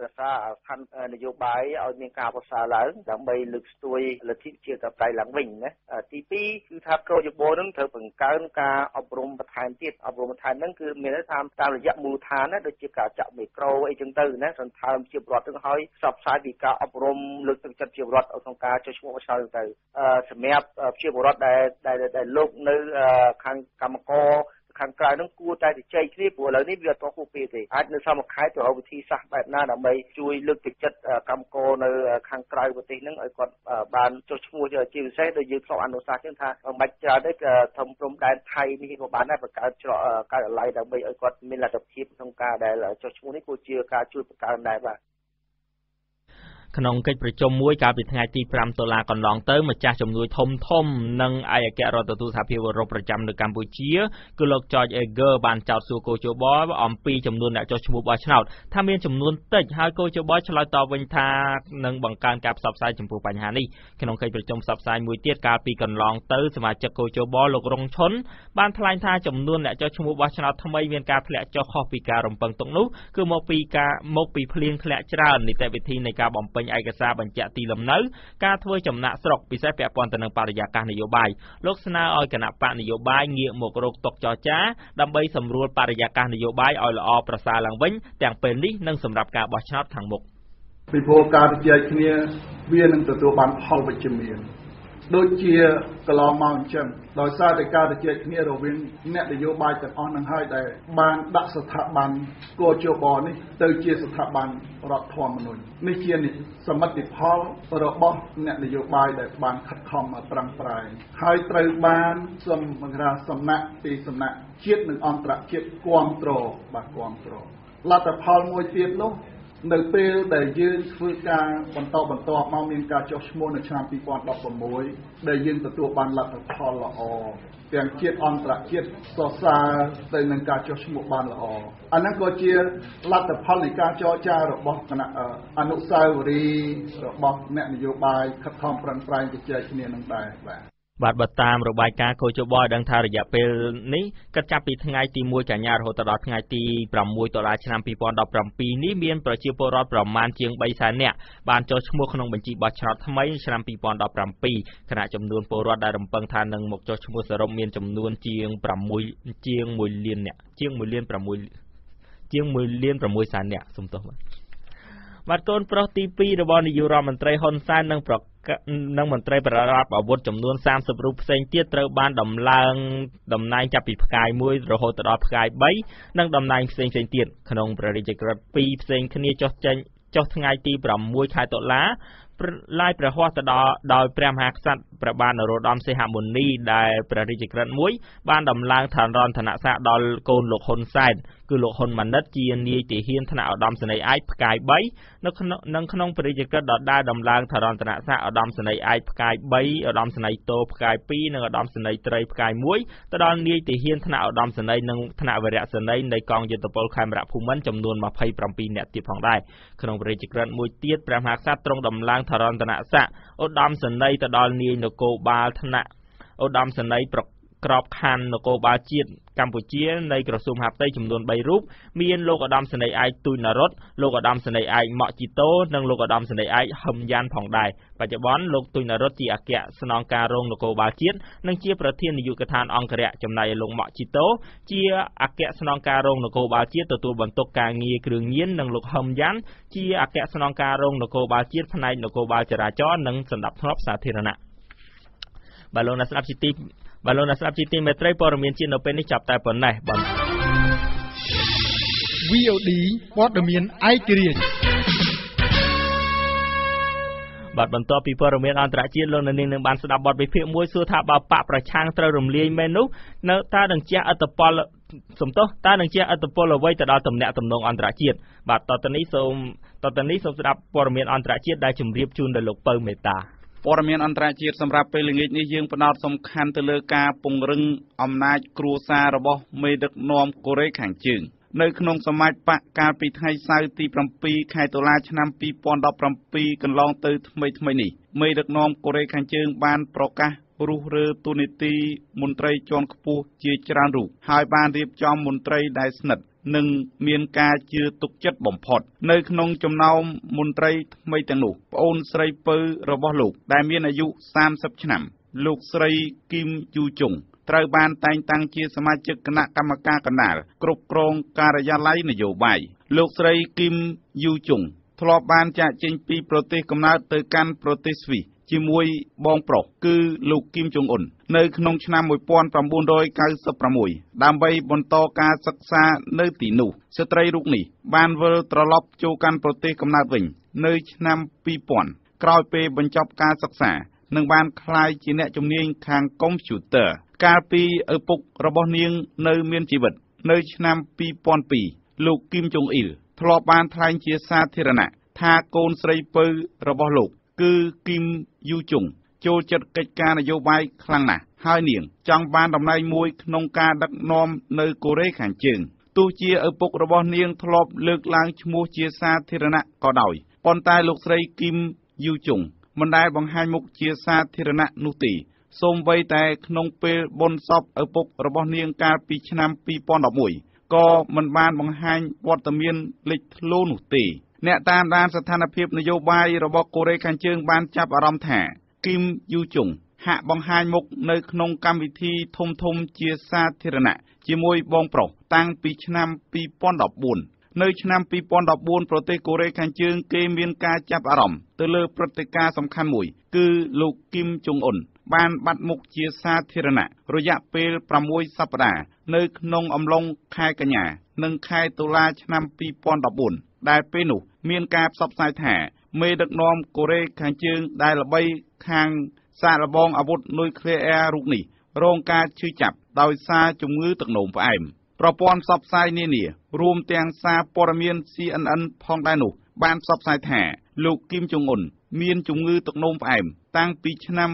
រក្សាស្ថាននយោបាយឲ្យមានការប្រសើរឡើងដើម្បីលើកស្ទួយលទ្ធិជាតបតៃឡើងវិញណាទី2គឺថាគោលយោបល់នឹងត្រូវបង្កើនការអប់រំបន្ថែមទៀតអប់រំបន្ថែមហ្នឹងគឺមានន័យថាតាមរយៈមូលដ្ឋានណាដូចជាការចាក់មីក្រូអីចឹងទៅណាសន្ថើមជារដ្ឋនឹងឲ្យផ្សព្វផ្សាយពីការអប់រំលើកទឹកចិត្តជារដ្ឋក្នុងការចុះឈ្មោះឆ្លើយទៅសម្រាប់ជាពលរដ្ឋដែលដែលលោកនៅខាងកម្មករ ខាងក្រៅនឹងគួរតែជជែកគ្នាព្រោះឥឡូវនេះវាអត់ទាន់ហួសពេលទេអាចនៅសមខេត្តទៅរកវិធីសាស្ត្របែបណាដើម្បីជួយលើកទឹកចិត្តកម្មករនៅខាងក្រៅប្រទេសហ្នឹងឲ្យគាត់បានចុះឈ្មោះជាពិសេសដូចយើងធ្លាប់អនុសាសន៍ចឹងថាមិនបាច់ច្រើនទេធំព្រំដែនថៃនេះក៏បានដែរបង្កើតច្រកកើតអាឡ័យដើម្បីឲ្យគាត់មានលទ្ធភាពក្នុងការដែលចុះឈ្មោះនេះគួរជាការជួយបង្កើនដែរបាទ ក្នុងកិច្ចប្រជុំមួយកាលពីថ្ងៃទី5តុលាកន្លងទៅម្ចាស់ជំនួយធំធំនិងឯកអគ្គរដ្ឋទូតសហភាពអឺរ៉ុបប្រចាំនៅកម្ពុជាគឺលោក George Eger បានចោទសួរកោជបអំពីចំនួនអ្នកចុះឈ្មោះបោះឆ្នោតថាមានចំនួនតិចហើយកោជបឆ្លើយតបវិញថានឹងបង្កើនការផ្សព្វផ្សាយចំពោះបញ្ហានេះក្នុងកិច្ចប្រជុំផ្សព្វផ្សាយមួយទៀតកាលពីកន្លងទៅសមាជិកកោជបលោករងឈុនបានថ្លែងថាចំនួនអ្នកចុះឈ្មោះបោះឆ្នោតថ្មីមានការធ្លាក់ចុះខុសពីការរំពឹងទុកនោះគឺមកពីការមកពីភ្លៀងធ្លាក់ច្រើននីតិវិធីនៃការបំពេញឯកសារបញ្ជាក់ទីលំនៅ ការធ្វើចំណាក់ស្រុកពិសេសពាក់ព័ន្ធទៅនឹងបរិយាកាសនយោបាយលោកស្នើឲ្យគណៈបកនយោបាយងាកមករកតុកចរចាដើម្បីសម្រួលបរិយាកាសនយោបាយឲ្យល្អប្រសើរឡើងវិញទាំងពេលនេះនិងសម្រាប់ការបោះឆ្នោតខាងមុខពីព្រោះការជជែកគ្នាវានឹងទទួលបានផលវិជ្ជមាន ដូចជាកន្លងមកអញ្ចឹងដោយសារតែការជជែកគ្នារវាងអ្នកនយោបាយទាំងអស់នឹងហើយដែលបានដាក់ស្ថាប័នកោជបនេះទៅជាស្ថាប័នរដ្ឋធម្មនុញ្ញនេះជាសមិទ្ធផលរបស់អ្នកនយោបាយដែលបានខិតខំប្រឹងប្រែងហើយត្រូវបានសម្រាប់សំណាក់ពីសំណាក់ជាតិនិងអន្តរជាតិគ្រប់គ្រងបាទគ្រប់គ្រងលទ្ធផលមួយទៀតនោះ នៅពេលដែលយើងធ្វើការបន្តបន្ទាប់មកមានការចុះឈ្មោះនៅឆ្នាំ2016ដែលយើងទទួលបានលទ្ធផលល្អទាំងជាតិអន្តរជាតិសរសើរទៅនឹងការចុះឈ្មោះបានល្អអាហ្នឹងក៏ជាលទ្ធផលនៃការចរចារបស់គណៈអនុស្សាវរីយ៍របស់អ្នកនយោបាយខិតខំប្រឹងប្រែងជជែកគ្នានឹងដែរបាទ បាទបើតាមរបាយការណ៍កោជបឲ្យដឹងថារយៈពេលនេះគិតចាប់ពីថ្ងៃទី1កញ្ញារហូតដល់ថ្ងៃទី6តុលាឆ្នាំ2017នេះមានប្រជាពលរដ្ឋប្រមាណជាង3សែននាក់បានចុះឈ្មោះក្នុងបញ្ជីបោះឆ្នោតថ្មីឆ្នាំ2017ខណៈចំនួនពលរដ្ឋដែលរំពឹងថានឹងមកចុះឈ្មោះសរុបមានចំនួនជាង6ជាង1លាននាក់ជាង1លាន6ជាង1លាន6សែននាក់សំទោសបាទបាទកូនប្រុសទី2របស់នាយករដ្ឋមន្ត្រីហ៊ុនសែននឹងប្រ និងមន្ត្រីប្រដាប់អាវុធចំនួន30រូបផ្សេងទៀតត្រូវបានដំឡើងតំណែងចាប់ពីផ្កាយ1រហូតដល់ផ្កាយ3និងតំណែងផ្សេងៗទៀតក្នុងព្រះរាជក្រឹត្យ2ផ្សេងគ្នាចុះចេញចុះថ្ងៃទី6ខែតុលាឡាយព្រះហស្ថទៅដល់ដោយព្រះមហាក្សត្រព្រះបាទនរោត្តមសីហមុនីដែលព្រះរាជក្រឹត្យមួយបានដំឡើងឋានរន្តនស័ក្តិដល់កូនលោកហ៊ុនសែនគឺលោកហ៊ុនម៉ាណិតជានាយទាហានថ្នាក់ឧត្តមសេនីយ៍ឯកផ្កាយ3នៅក្នុងនិងក្នុងព្រះរាជក្រឹត្យដដែលដំឡើងឋានរន្តនស័ក្តិឧត្តមសេនីយ៍ឯកផ្កាយ3ឧត្តមសេនីយ៍តូផ្កាយ2និងឧត្តមសេនីយ៍ត្រីផ្កាយ1ទៅដល់នាយទាហានថ្នាក់ឧត្តមសេនីយ៍និងថ្នាក់វរៈសេនីយ៍នៃកងយុទ្ធពលខេមរៈភូមិន្ទចំនួន27នាក់ទៀតផងដែរក្នុងព្រះរាជក្រឹត្យមួយទៀតព្រះមហាក្សត្រទ្រង់ដំឡើងឋានរន្តនស័ក្តិឧត្តមសេនីយ៍ទៅដល់នាយនគរបាលថ្នាក់ឧត្តមសេនីយ៍ប្រ ក្របខ័ណ្ឌនគរបាលជាតិកម្ពុជានៃក្រសួងមហាផ្ទៃចំនួន3រូបមានលោកឧត្តមសេនីយ៍ឯកទូចនរុតលោកឧត្តមសេនីយ៍ឯកម៉ាក់ជីតូនិងលោកឧត្តមសេនីយ៍ឯកហឹមយ៉ាន់ផងដែរបច្ចុប្បន្នលោកទូចនរុតជាអគ្គស្នងការរងនគរបាលជាតិនិងជាប្រធាននាយកដ្ឋានអង្គរៈចំណែកឯលោកម៉ាក់ជីតូជាអគ្គស្នងការរងនគរបាលជាតិទទួលបន្ទុកការងារគ្រឿងញៀននិងលោកហឹមយ៉ាន់ជាអគ្គស្នងការរងនគរបាលជាតិផ្នែកនគរបាលចរាចរណ៍និងសណ្ដាប់ធ្នាប់សាធារណៈបាទលោកអ្នកស្ដាប់ជាទី បាទលោកអ្នកស្ដាប់ជាទីមេត្រីព័ត៌មានជាតិនៅពេលនេះចាប់តែប៉ុណ្ណេះបាទ VOD ព័ត៌មានឯករាជ្យបាទបន្ទាប់ពីព័ត៌មានអន្តរជាតិលោកនាងនឹងបានស្ដាប់បទវិភាគមួយសួរថាបើបកប្រឆាំងត្រូវរំលាយមែននោះនៅតើនឹងជះឥទ្ធិពលសំទោសតើនឹងជះឥទ្ធិពលអ្វីទៅដល់ទំនាក់ទំនងអន្តរជាតិបាទតទៅនេះសូមតទៅនេះសូមស្ដាប់ព័ត៌មានអន្តរជាតិដែលជម្រាបជូនដល់លោកពៅមេតា ព័ត៌មានអន្តរជាតិសម្រាប់ពេលល្ងាចនេះយើងផ្ដោតសំខាន់ទៅលើការពង្រឹងអំណាចគ្រួសាររបស់មេដឹកនាំកូរ៉េខាងជើងនៅក្នុងសមាជបកកាលពីថ្ងៃសៅរ៍ទី7ខែតុលាឆ្នាំ2017កន្លងទៅថ្មីថ្មីនេះមេដឹកនាំកូរ៉េខាងជើងបានប្រកាសរុះរើទូនីតិមន្ត្រីជាន់ខ្ពស់ជាច្រើនរូបហើយបានរៀបចំមន្ត្រីដែលស្និទ្ធ និងមានការជឿទុកចិត្តបំផុត នៅក្នុងចំណោមមន្ត្រីថ្មីទាំងនោះប្អូនស្រីពៅរបស់លោក ដែលមានអាយុ30ឆ្នាំ លោកស្រីគីមយូជុងត្រូវបានតែងតាំងជាសមាជិកគណៈកម្មការកណ្ដាលគ្រប់គ្រងការិយាល័យនយោបាយលោកស្រីគីមយូជុងធ្លាប់បានចាកចេញពីប្រទេសកំណើតទៅកាន់ប្រទេសស្វីស ជាមួយបងប្រុសគឺលោកគីមចុងអ៊ុននៅក្នុងឆ្នាំ1996ដើម្បីបន្តការសិក្សានៅទីនោះស្ត្រីរូបនេះបានវិលត្រឡប់ចូលកាន់ប្រទេសកំណើតវិញនៅឆ្នាំ2000ក្រោយពេលបញ្ចប់ការសិក្សានិងបានក្លាយជាអ្នកជំនាញខាងកុំព្យូទ័រកាលពីឪពុករបស់នាងនៅមានជីវិតនៅឆ្នាំ2002លោកគីមចុងអ៊ីលធ្លាប់បានថ្លែងជាសាធារណៈថាកូនស្រីពៅរបស់លោក គឺគីមយូជុងចូលចិត្តកិច្ចការនយោបាយខ្លាំងណាស់ហើយនាង ចង់បានតំណែងមួយក្នុងការដឹកនាំនៅកូរ៉េខាងជើងទោះជាឪពុករបស់នាងធ្លាប់លើកឡើងឈ្មោះជាសាធារណៈក៏ដោយប៉ុន្តែលោកស្រីគីមយូជុងមិនដែលបង្ហាញមុខជាសាធារណៈនោះទេសូម្បីតែក្នុងពេលបុណ្យសពឪពុករបស់នាងកាលពីឆ្នាំ2011ក៏មិនបានបង្ហាញវត្តមានលេចធ្លោនោះទេ អ្នកតាមដានស្ថានភាពនយោបាយរបស់កូរ៉េខាងជើងបានចាប់អារម្មណ៍ថាគីមយូជុងហាក់បង្ហាញមុខនៅក្នុងកម្មវិធីធំធំជាសាធារណៈជាមួយបងប្រុសតាំងពីឆ្នាំ2014នៅឆ្នាំ2014ប្រទេសកូរ៉េខាងជើងគេមានការចាប់អារម្មណ៍ទៅលើព្រឹត្តិការណ៍សំខាន់មួយ គឺលោកគីមចុងអ៊ុនបានបាត់មុខជាសាធារណៈរយៈពេល6សប្តាហ៍នៅក្នុងអំឡុងខែកញ្ញា និងខែតុលាឆ្នាំ2014 ដែលពេលនោះមានការផ្សព្វផ្សាយថា មេដឹកនាំកូរ៉េខាងជើងដែលល្បីខាងសាកល្បងអាវុធនុយក្លេអ៊ែររូបនេះរងការឈឺចាប់ដោយសារជំងឺទឹកនោមផ្អែមប្រព័ន្ធផ្សព្វផ្សាយនានា រួមទាំងសារព័ត៌មាន CNN ផងដែរនោះ បានផ្សព្វផ្សាយថា លោកគីមចុងអ៊ុនមានជំងឺទឹកនោមផ្អែមតាំងពីឆ្នាំ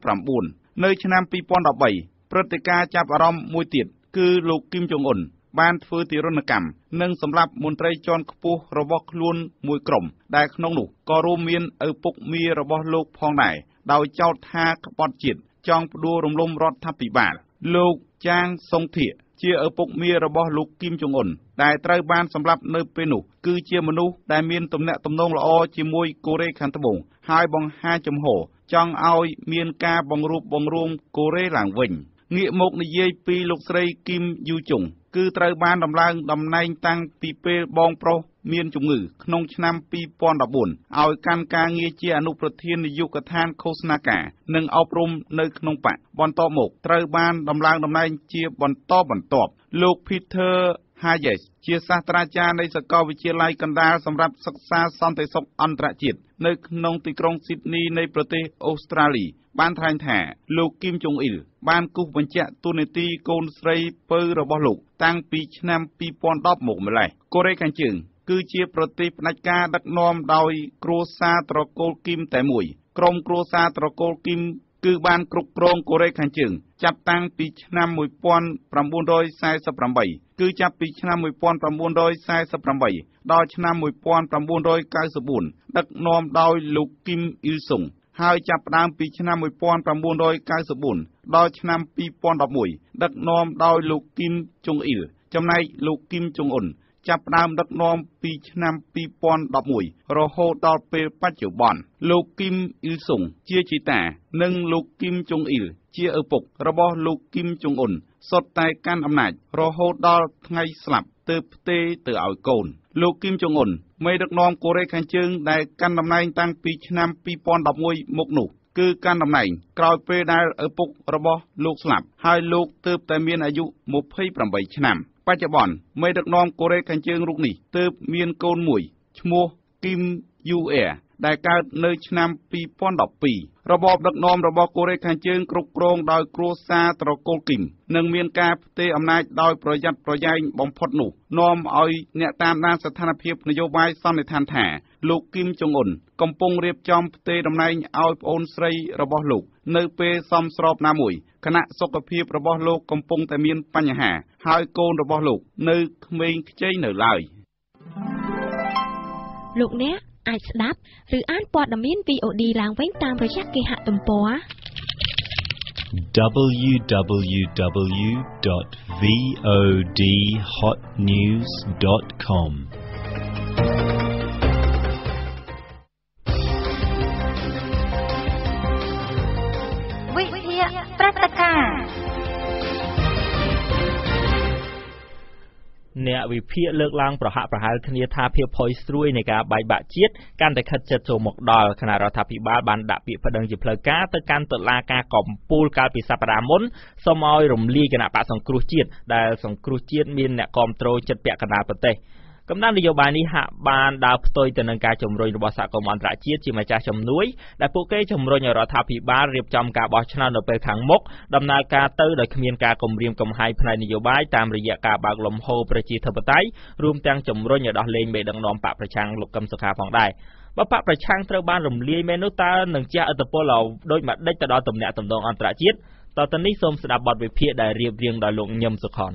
2009នៅឆ្នាំ2013ព្រឹត្តិការណ៍ចាប់អារម្មណ៍មួយទៀតគឺលោកគីមចុងអ៊ុន បានធ្វើទារុណកម្មនិងសម្លាប់មន្ត្រីជាន់ខ្ពស់របស់ខ្លួនមួយក្រុម ដែលក្នុងនោះក៏រួមមានឪពុកមារបស់លោកផងដែរដោយចោទថាក្បត់ជាតិចង់ផ្ដួលរំលំរដ្ឋាភិបាលលោកចាងសុងធៀជាឪពុកមារបស់លោកគីមចុងអ៊ុនដែលត្រូវបានសម្លាប់នៅពេលនោះគឺជាមនុស្សដែលមានទំនាក់ទំនងល្អជាមួយកូរ៉េខាងត្បូងហើយបង្ហាញចំហចង់ឲ្យមានការបង្រួបបង្រួមកូរ៉េឡើងវិញ ងាកមកនិយាយពីលោកស្រីគីមយូជុងគឺត្រូវបានដំឡើងតំណែងតាំងពីពេលបងប្រុសមានជំងឺក្នុងឆ្នាំ2014ឲ្យកាន់ការងារជាអនុប្រធាននាយកដ្ឋានឃោសនាការ និងអប់រំនៅក្នុងបកបន្ទាប់មកត្រូវបានដំឡើងតំណែងជាបន្តបន្ទាប់លោក Peter Hayes ជាសាស្ត្រាចារ្យនៃសាកលវិទ្យាល័យកណ្ដាលសម្រាប់សិក្សាសន្តិសុខអន្តរជាតិនៅក្នុងទីក្រុងស៊ីដនីនៃប្រទេសអូស្ត្រាលី បានថ្លែងថាលោកគីមចុងអ៊ីលបានគូសបញ្ជាក់ទូនាទីកូនស្រីពៅរបស់លោក តាំងពីឆ្នាំ2010មកម្លេះកូរ៉េខាងជើងគឺជាប្រទេសផ្ដាច់ការដឹកនាំដោយគ្រួសារត្រកូលគីមតែមួយ ក្រុមគ្រួសារត្រកូលគីម គឺបានគ្រប់គ្រងកូរ៉េខាងជើង ចាប់តាំងពីឆ្នាំ1948គឺចាប់ពីឆ្នាំ1948ដល់ឆ្នាំ1994ដឹកនាំដោយលោកគីមអ៊ីលសុងហើយចាប់ផ្ដើមពីឆ្នាំ1994ដល់ឆ្នាំ2011ដឹកនាំដោយលោកគីមចុងអ៊ីលចំណែកលោកគីមចុងអ៊ុន ចាប់ផ្ដើមដឹកនាំពីឆ្នាំ2011រហូតដល់ពេលបច្ចុប្បន្នលោកគីមអ៊ីលសុងជាជីតា និងលោកគីមចុងអ៊ីលជាឪពុករបស់លោកគីមចុងអ៊ុនសុទ្ធតែកាន់អំណាចរហូតដល់ថ្ងៃស្លាប់ទើបផ្ទេរទៅឲ្យកូន លោកគីមចុងអ៊ុនមេដឹកនាំកូរ៉េខាងជើងដែលកាន់តំណែងតាំងពីឆ្នាំ2011មកនោះគឺកាន់តំណែងក្រោយពេលដែលឪពុករបស់លោកស្លាប់ហើយលោកទើបតែមានអាយុ28ឆ្នាំ បច្ចុប្បន្នមេដឹកនាំកូរ៉េខាងជើងរូបនេះទើបមានកូនមួយឈ្មោះគីមយូអែ ដែលកើតនៅឆ្នាំ2012របបដឹកនាំរបស់កូរ៉េខាងជើងគ្រប់គ្រងដោយគ្រួសារត្រកូលគីមនិងមានការផ្ទេរអំណាចដោយប្រយ័ត្នប្រយែងបំផុតនោះនាំឲ្យអ្នកតាមដានស្ថានភាពនយោបាយសន្និដ្ឋានថាលោកគីមចុងអ៊ុនកំពុងរៀបចំផ្ទេរតំណែងឲ្យប្អូនស្រីរបស់លោកនៅពេលសមស្របណាមួយគណៈសុខភាពរបស់លោកកំពុងតែមានបញ្ហា ហើយកូនរបស់លោកនៅក្មេងខ្ចីនៅឡើយលោកអ្នក អាចស្ដាប់ ឬអានព័ត៌មាន VOD ឡើងវិញតាមរយៈគេហទំព័រ www.vodhotnews.com អ្នកវិភាគលើកឡើងប្រហាក់ប្រហែលគ្នាថាភាពផុយស្រួយនៃការបែកបាក់ជាតិកាន់តែខិតជិតចូលមកដល់គណៈរដ្ឋាភិបាលបានដាក់ពាក្យប្តឹងជាផ្លូវការទៅកាន់តុលាការកំពូលកាលពីសប្តាហ៍មុនសូមឲ្យរំលាយគណៈបកសង្គ្រោះជាតិដែលសង្គ្រោះជាតិមានអ្នកគ្រប់គ្រងចិត្តពាក់កណ្ដាលប្រទេស កំណើននយោបាយនេះហាក់បានដើរផ្ទុយទៅនឹងការជំរុញរបស់សហគមន៍អន្តរជាតិជាម្ចាស់ជំនួយដែលពួកគេជំរុញឲ្យរដ្ឋាភិបាលរៀបចំការបោះឆ្នោតនៅពេលខាងមុខដំណើរការទៅដោយគ្មានការគំរាមកំហែងផ្នែកនយោបាយតាមរយៈការបើកលំហូរប្រជាធិបតេយ្យរួមទាំងជំរុញឲ្យដោះលែងមេដឹកនាំបកប្រឆាំងលោកកឹមសុខាផងដែរបើបកប្រឆាំងត្រូវបានរំលាយមែននោះតើនឹងជះឥទ្ធិពលឲ្យដូចម្ដេចទៅដល់ទំនាក់ទំនងអន្តរជាតិតទៅនេះសូមស្ដាប់បទវិភាគដែលរៀបរៀងដោយលោកញឹមសុខន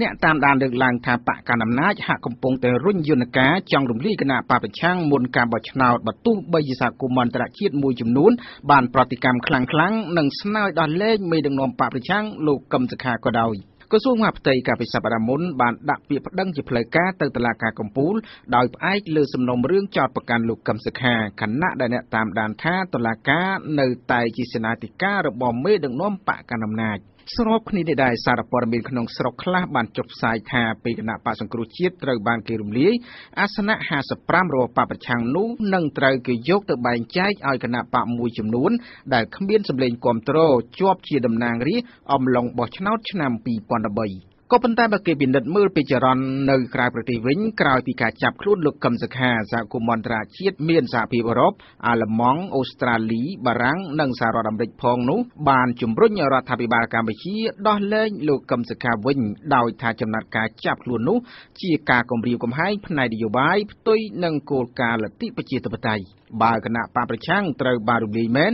អ្នកតាមដានលើកឡើងថាបកកណ្ដាលអំណាចហាក់កំពុងតែរុញយន្តការចង់រំលាយគណៈបកប្រឆាំងមុនការបោះឆ្នោតបើទោះបីជាសហគមន៍អន្តរជាតិមួយចំនួនបានប្រតិកម្មខ្លាំងៗនិងស្នើដោះលែងមេដឹកនាំបកប្រឆាំងលោកកឹមសុខាក៏ដោយក្រសួងមហាផ្ទៃកាលពីសប្តាហ៍មុនបានដាក់ពាក្យប្តឹងជាផ្លូវការទៅតុលាការកំពូលដោយផ្អែកលើសំណុំរឿងចោទប្រកាន់លោកកឹមសុខាខណៈដែលអ្នកតាមដានថាតុលាការនៅតែជាសេនាធិការរបស់មេដឹកនាំបកកណ្ដាលអំណាច ស្របគ្នានេះដែរសារព័ត៌មានក្នុងស្រុកខ្លះបានចុះផ្សាយថាពេលគណៈបកសង្គ្រោះជាតិត្រូវបានគេរំលាយអាសនៈ55របស់បកប្រឆាំងនោះនឹងត្រូវគេយកទៅបែងចែកឲ្យគណៈបកមួយចំនួន ដែលគ្មានសម្លេងគ្រប់គ្រងជាប់ជាតំណាងរាស្ត្រអំឡុងបោះឆ្នោតឆ្នាំ2013 ក៏ប៉ុន្តែបើគេពិនិត្យមើលពីចរន្តនៅក្រៅប្រទេសវិញក្រោយពីការចាប់ខ្លួនលោកកឹមសុខាសហគមន៍អន្តរជាតិមានសហភាពអឺរ៉ុបអាល្លឺម៉ង់អូស្ត្រាលីបារាំងនិងសហរដ្ឋអាមេរិកផងនោះបានជំរុញរដ្ឋាភិបាលកម្ពុជាដោះលែងលោកកឹមសុខាវិញដោយថាចំណាត់ការចាប់ខ្លួននោះជាការគំរាមកំហែងផ្នែកនយោបាយផ្ទុយនឹងគោលការណ៍លទ្ធិប្រជាធិបតេយ្យបើគណៈបកប្រឆាំងត្រូវបានរំលាយមែន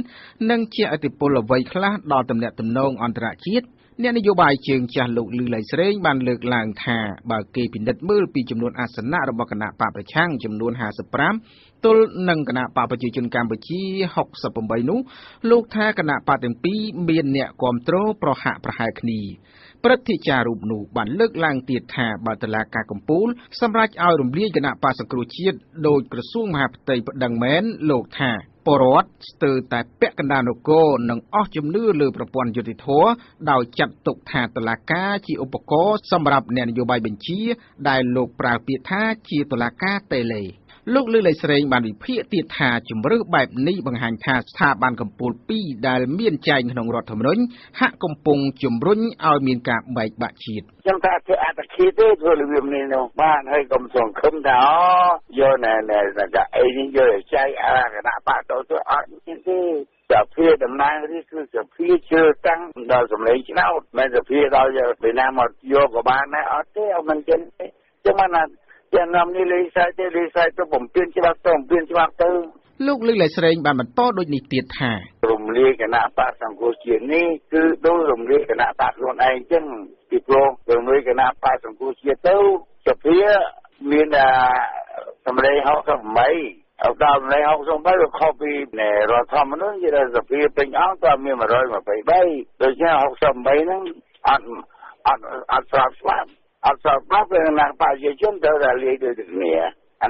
នឹងជាអតិពលអ្វីខ្លះដល់ទំនាក់ទំនងអន្តរជាតិ អ្នកនយោបាយជើងចាស់លោកលឺលៃស្រេងបានលើកឡើងថាបើគេពិនិត្យមើលពីចំនួនអាសនៈរបស់គណៈបកប្រឆាំងចំនួន55ទល់នឹងគណៈបកប្រជាជនកម្ពុជា68នោះលោកថាគណៈបកទាំងពីរមានអ្នកគ្រប់គ្រងប្រហាក់ប្រហែលគ្នា ព្រឹទ្ធាចារ្យរូបនោះបានលើកឡើងទៀតថាបើតឡាការកំពូលសម្រាប់ឲ្យរំលាយគណៈបកសង្គ្រោះជាតិដោយក្រសួងមហាផ្ទៃប្តឹងមែនលោកថាបរដ្ឋស្ទើរតែពាក់កណ្ដាលនគរនិងអស់ជំនឿលើប្រព័ន្ធយុតិធធដោយចាត់ទុកថាតឡាការជាឧបករណ៍សម្រាប់អ្នកនយោបាយបញ្ជា ដែលលោកប្រើពាក្យថាជាតឡាការតេឡេ លោកលឺលៃស្រេងបានវិភាគទៀតថាជំរឿបែបនេះបង្ហាញថាស្ថាប័នកម្ពុជាពីរដែលមានចែងក្នុងរដ្ឋធម្មនុញ្ញហាក់កំពុងជំរុញឲ្យមានការបែកបាក់ជាតិខ្ញុំថាធ្វើអត្តឃាតទេធ្វើរបៀបនេះនោះបានហើយកុំសង្ឃឹមថាអូយកណែណែថាអីនេះយកឲ្យចែកអាគណៈបកទៅទៅអត់ទេសភាតំណាងរាស្ត្រគឺសភាជឿតាំងដល់សម្លេងឆ្នោតមិនសភាដល់ពេលណាមកយកក៏បានដែរអត់ទេអត់មិនចឹងទេចឹងមិន ណាយ៉ាងណានេះលេខសាយទេលេខសាយទៅបំពេញច្បាប់ទៅបំពេញច្បាប់ទៅលោកលឹកលៃស្រេងបានបន្តដូចនេះទៀតថារំលាយគណៈបកសង្គ្រោះជាតិនេះគឺដូចរំលាយគណៈបកខ្លួនឯងចឹងពីព្រោះរំលាយគណៈបកសង្គ្រោះជាតិទៅសភាមានសម្លេង68អត់ដល់នៃ68វាខុសពីរដ្ឋធម្មនុញ្ញជាសភាពេញអង្គតើមាន123ដូច្នេះ68ហ្នឹងអត់អត់អត់ស្របច្បាប់អត់ស្របច្បាប់ពេលណាប្រជាជនត្រូវតែលាយដូចគ្នាអា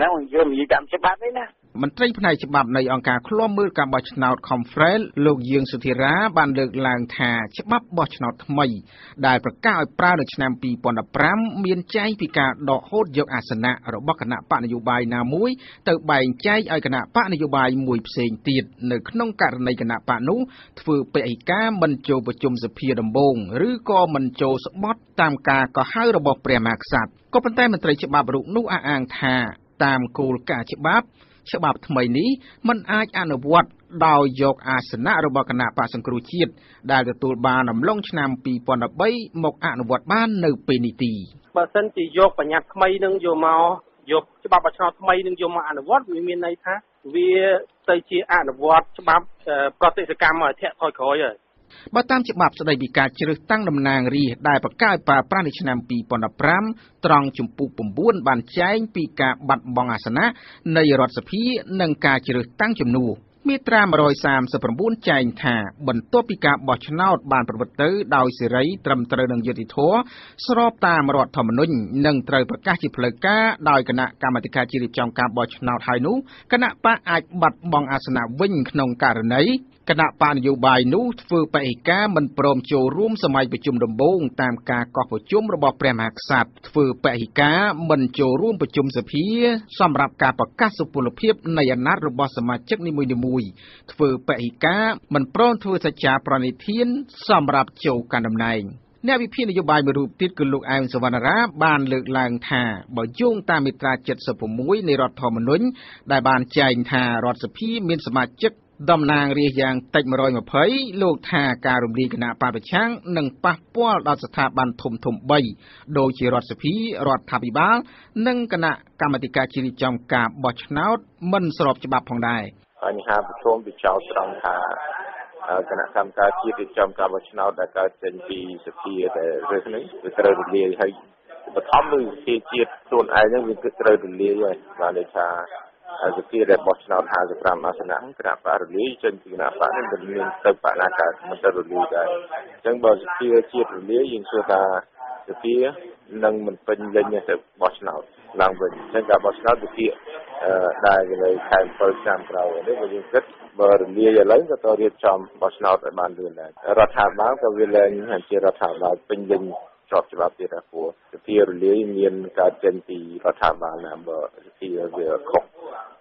ហ្នឹងខ្ញុំនិយាយតាមច្បាប់ទេណាមន្ត្រីផ្នែកច្បាប់នៃអង្គការឃ្លាំមើលការបោះឆ្នោត Conference លោកយាងសុធិរាបានលើកឡើងថាច្បាប់បោះឆ្នោតថ្មី ដែលប្រកាសឲ្យប្រើនៅឆ្នាំ2015មានចែងពីការដកហូតយកអាសនៈរបស់គណៈបកនយោបាយណាមួយ ទៅបែងចែកឲ្យគណៈបកនយោបាយមួយផ្សេងទៀតនៅក្នុងករណីគណៈបកនោះធ្វើពហិការមិនចូលប្រជុំសភាដំបូងឬក៏មិនចូលស្បត់តាមការកោះហៅរបស់ព្រះមហាក្សត្រក៏ប៉ុន្តែមន្ត្រីច្បាប់រូបនោះអះអាងថាតាមគោលការណ៍ច្បាប់ ច្បាប់ថ្មីនេះមិនអាចអនុវត្តដោយយកអាសនៈរបស់គណៈបកសង្គ្រោះជាតិដែលទទួលបានអំឡុងឆ្នាំ2013មកអនុវត្តបាននៅពេលនេះទីបើសិនជាយកបញ្ញត្តិថ្មីនឹងយកមកយកច្បាប់បោះឆ្នោតថ្មីនឹងយកមកអនុវត្តវាមានន័យថាវាទៅជាអនុវត្តច្បាប់ប្រតិសកម្មឲ្យធាក់ថយក្រោយហើយ បើតាមច្បាប់ស្តីពីការជ្រើសតាំងតំណាងរាស្ត្រដែលប្រកាសប្រើប្រាស់នៅឆ្នាំ2015ត្រង់ជំពូក9បានចែងពីការបាត់បង់អាសនៈនៃរដ្ឋសភានិងការជ្រើសតាំងជំនួសមាត្រា139ចែងថាបន្ទាប់ពីការបោះឆ្នោតបានប្រព្រឹត្តទៅដោយសេរីត្រឹមត្រូវនឹងយុត្តិធម៌ស្របតាមរដ្ឋធម្មនុញ្ញនិងត្រូវប្រកាសជាផ្លូវការដោយគណៈកម្មាធិការជាតិរៀបចំការបោះឆ្នោតហើយនោះគណៈបកអាចបាត់បង់អាសនៈវិញក្នុងករណី គណៈបកនយោបាយនោះធ្វើបេក្ខការមិនព្រមចូលរួមសម័យប្រជុំដំបូងតាមការកោះប្រជុំរបស់ព្រះមហាក្សត្រធ្វើបេក្ខការមិនចូលរួមប្រជុំសភាសម្រាប់ការប្រកាសសុពលភាពនៃអាណត្តិរបស់សមាជិកនីមួយៗធ្វើបេក្ខការមិនព្រមធ្វើសច្ចាប្រណិធានសម្រាប់ចូលកាន់តំណែងអ្នកវិភាគនយោបាយមួយរូបទៀតគឺលោកអែមសវណ្ណរាបានលើកឡើងថាបើយោងតាមមាត្រា76នៃរដ្ឋធម្មនុញ្ញដែលបានចែងថារដ្ឋសភាមានសមាជិក តំណាងរាស្ត្រយ៉ាងតិច120លោកថាការរំលាយគណៈបព្វប្រឆាំងនឹងប៉ះពាល់ដល់ស្ថាប័នធំធំ3ដូចជារដ្ឋសភារដ្ឋាភិបាល និងគណៈកម្មាធិការជ្រៀបចំការបោះឆ្នោតមិនស្របច្បាប់ផងដែរបញ្ហាប្រឈមវាចោទត្រង់ថាគណៈកម្មការជាតិរៀបចំការបោះឆ្នោតដែលកើតចេញពីសភាដែលរើសនេះវាត្រូវរលាយហើយបឋមគឺសភាជាតិខ្លួនឯងហ្នឹងវាគឺត្រូវរលាយហើយបានន័យថា សភាដែលបោះឆ្នោត55អាសនៈគណៈបករលាយចេញពីគណៈបកនេះមិនមានទៅបកណាកើតមិនទៅរលាយដែរអញ្ចឹងបើសភាជាតិរលាយយើងជឿថាសភានឹងមិនពេញលេញទៅបោះឆ្នោតឡើងវិញអញ្ចឹងការបោះឆ្នោតវិភាគដែលនៅខែ7ឆ្នាំក្រោយនេះបើយើងគិតបើរលាយឥឡូវក៏ទៅរៀបចំបោះឆ្នោតឲ្យបានលឿនដែររដ្ឋាភិបាលក៏វាលែងជារដ្ឋាភិបាលពេញលេញ ស្របច្បាប់ទៀតដែរព្រោះសភារលាយមានការចេញពីរដ្ឋាភិបាលណាបើសភាវាខុស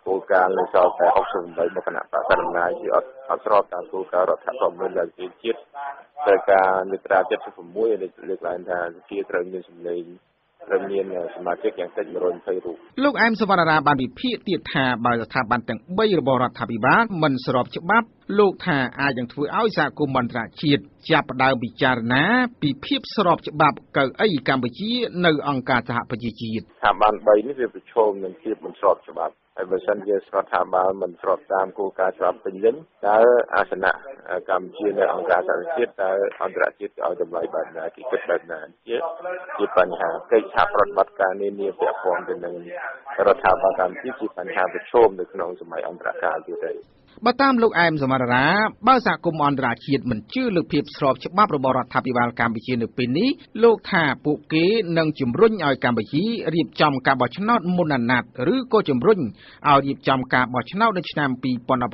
គោលការណ៍នៅសល់តែ68មកគណៈបកកណ្ដាលអំណាចជាអត់អត់ស្របតាមគោលការណ៍រដ្ឋធម្មនុញ្ញដែលជាជាតិត្រូវការមាត្រា76លើកឡើងថាសភាត្រូវមានសម្លេង ត្រូវមានសមាជិកយ៉ាងតិច120រូបលោកអែមសវណ្ណរាបានវិភាគទៀតថាបើស្ថាប័នទាំង3របស់រដ្ឋាភិបាលមិនស្របច្បាប់លោកថាអាចនឹងធ្វើឲ្យសហគមន៍អន្តរជាតិចាប់ផ្ដើមពិចារណាពីភាពស្របច្បាប់កៅអីកម្ពុជា នៅអង្គការសហប្រជាជាតិស្ថាប័ន3នេះវាប្រឈមនឹងភាពមិនស្របច្បាប់ ហើយបើសិនជារដ្ឋាភិបាលមិនស្របតាមគោលការណ៍ច្បាប់ពេញលេញតើអាសនៈកម្ពុជានៅអង្គការសហជាតិតើអន្តរជាតិឲ្យតម្លៃបែបណាគេគិតបែបណាជាជាបញ្ហាកិច្ចសហប្រតិបត្តិការនានាពាក់ព័ន្ធទៅនឹងរដ្ឋាភិបាលកម្ពុជាជាបញ្ហាប្រឈមនៅក្នុងសម័យអន្តរកាលទៀតហើយ បើតាមលោកអែមសមររាបើសហគមន៍អន្តរជាតិមិនជឿលើភាពស្របច្បាប់របស់រដ្ឋាភិបាលកម្ពុជានៅពេលនេះលោកថាពួកគេនឹងជំរុញឲ្យកម្ពុជារៀបចំការបោះឆ្នោតមុនអាណត្តិឬក៏ជំរុញឲ្យរៀបចំការបោះឆ្នោតនៅឆ្នាំ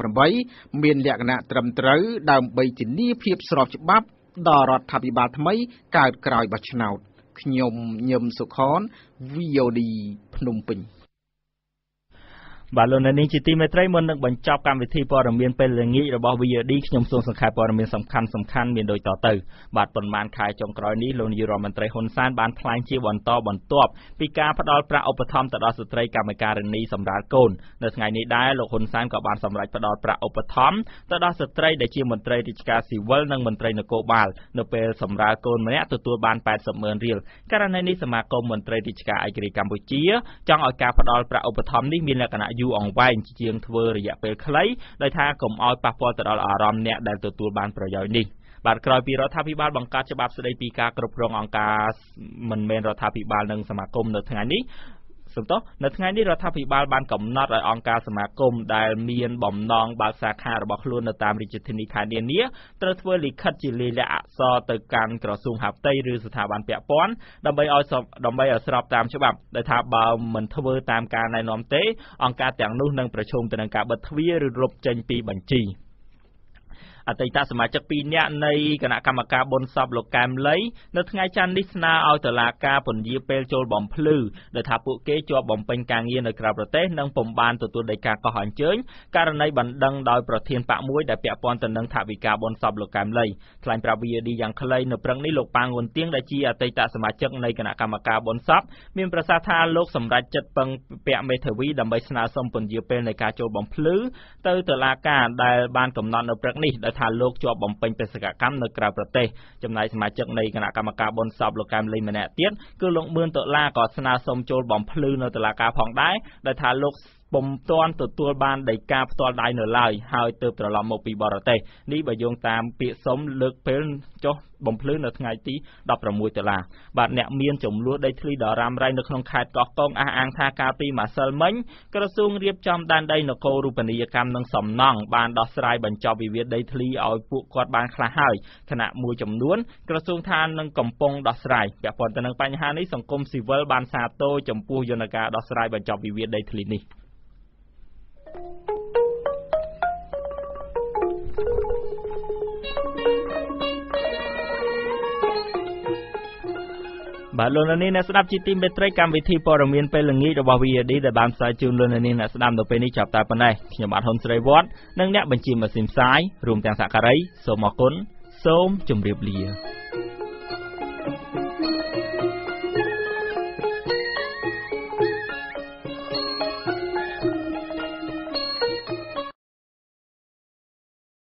2018មានលក្ខណៈត្រឹមត្រូវដើម្បីធានាភាពស្របច្បាប់ដល់រដ្ឋាភិបាលថ្មីកើតក្រោយបោះឆ្នោតខ្ញុំញឹមសុខន VOD ភ្នំពេញ បាទលោកអ្នកនាងជាទីមេត្រីមុននឹងបញ្ចប់កម្មវិធីព័ត៌មានពេលល្ងាចរបស់ VOD ខ្ញុំសូមសង្ខេបព័ត៌មានសំខាន់សំខាន់មានដូចតទៅបាទប៉ុន្មានខែចុងក្រោយនេះលោកនាយរដ្ឋមន្ត្រីហ៊ុនសែនបានថ្លែងជាបន្តបន្ទាប់ពីការផ្ដល់ប្រាក់ឧបត្ថម្ភទៅដល់ស្ត្រីកម្មការិនីសម្រាប់កូននៅថ្ងៃនេះដែរលោកហ៊ុនសែនក៏បានសម្រេចផ្ដល់ប្រាក់ឧបត្ថម្ភទៅដល់ស្ត្រីដែលជាមន្ត្រីរាជការស៊ីវិលនិងមន្ត្រីនគរបាលនៅពេលសម្រាប់កូនម្នាក់ទទួលបាន80ម៉ឺនរៀលករណីនេះសមាគមមន្ត្រីរាជការឯករាជ្យកម្ពុជាចង់ឲ្យការផ្ដល់ប្រាក់ឧបត្ថម្ភនេះមានលក្ខណៈយូរអង្វែងជាងធ្វើរយៈពេលខ្លីដោយថាកុំឲ្យប៉ះពាល់ទៅដល់អារម្មណ៍អ្នកដែលទទួលបានប្រយោជន៍នេះបាទក្រោយពីរដ្ឋាភិបាលបង្កើតច្បាប់ស្តីពីការគ្រប់គ្រងអង្គការមិនមែនរដ្ឋាភិបាលនិងសមាគមនៅថ្ងៃនេះ សំទោសនៅថ្ងៃនេះរដ្ឋាភិបាលបានកំណត់ឲ្យអង្គការសមាគមដែលមានបំណងបើកសាខារបស់ខ្លួននៅតាមរាជធានីខេត្តនានាត្រូវធ្វើលិខិតជាលាយលក្ខណ៍អក្សរទៅកាន់ក្រសួងហាផ្ទៃឬស្ថាប័នពាក់ព័ន្ធដើម្បីឲ្យដើម្បីឲ្យស្របតាមច្បាប់ដែលថាបើមិនធ្វើតាមការណែនាំទេអង្គការទាំងនោះនឹងប្រឈមទៅនឹងការបិទទ្វារឬរំចេញពីបញ្ជី។ អតីតសមាជិក2នាក់នៃគណៈកម្មការបុណ្យសពលោកកែមលីនៅថ្ងៃច័ន្ទនេះស្នើឲ្យតុលាការពន្យាពេលចូលបំភ្លឺដោយថាពួកគេជាប់បំពេញការងារនៅក្រៅប្រទេសនិងពុំបានទទួលដីកាកោះអញ្ជើញករណីបណ្ដឹងដោយប្រធានបកមួយដែលពាក់ព័ន្ធទៅនឹងថវិកាបុណ្យសពលោកកែមលីថ្លែងប្រាប់ VOD យ៉ាងខ្លីនៅព្រឹកនេះលោកប៉ាងវុនទៀងដែលជាអតីតសមាជិកនៃគណៈកម្មការបុណ្យសពមានប្រសាសន៍ថាលោកសម្រេចចិត្តពឹងពាក់មេធាវីដើម្បីស្នើសុំពន្យាពេលនៃការចូលបំភ្លឺទៅតុលាការដែលបានកំណត់នៅព្រឹកនេះដោយថាលោកជាប់បំពេញបេសកកម្មនៅក្រៅប្រទេសចំណែកសមាជិកនៃគណៈកម្មការបុណ្យសពលោកកែមលីម្នាក់ទៀតគឺលោកមឿនដុល្លារក៏ស្នើសុំចូលបំភ្លឺនៅតុលាការផងដែរដោយថាលោក ពុំទាន់ទទួលបានដីកាផ្ទាល់ដៃនៅឡើយហើយទើបត្រឡប់មកពីបរទេសនេះបើយោងតាមពាក្យសុំលើកពេលចុះបំភ្លឺនៅថ្ងៃទី16តុលាបាទអ្នកមានចំនួនដីធ្លីដ៏រ៉ាំរ៉ៃនៅក្នុងខេត្តកោះកុងអះអាងថាកាលពីម្សិលមិញក្រសួងរៀបចំដែនដីនគររូបនីយកម្មនិងសំណង់បានដោះស្រាយបញ្ចប់វិវាទដីធ្លីឲ្យពួកគាត់បានខ្លះហើយខណៈមួយចំនួនក្រសួងថានឹងកំពុងដោះស្រាយពាក់ព័ន្ធទៅនឹងបញ្ហានេះសង្គមស៊ីវិលបានសាទរចំពោះយន្តការដោះស្រាយបញ្ចប់វិវាទដីធ្លីនេះ បាទលោកនាងអ្នកស្ដាប់ជាទីមេត្រីកម្មវិធីព័ត៌មានពេលល្ងាចរបស់ VOD ដែលបានផ្សាយជូនលោកនាងអ្នកស្ដាប់នៅពេលនេះចាប់តែប៉ុណ្ណេះខ្ញុំបាទហ៊ុនស្រីវត្តនិងអ្នកបញ្ជាម៉ាស៊ីនផ្សាយរួមទាំងសក្ការីសូមអរគុណសូមជម្រាបលា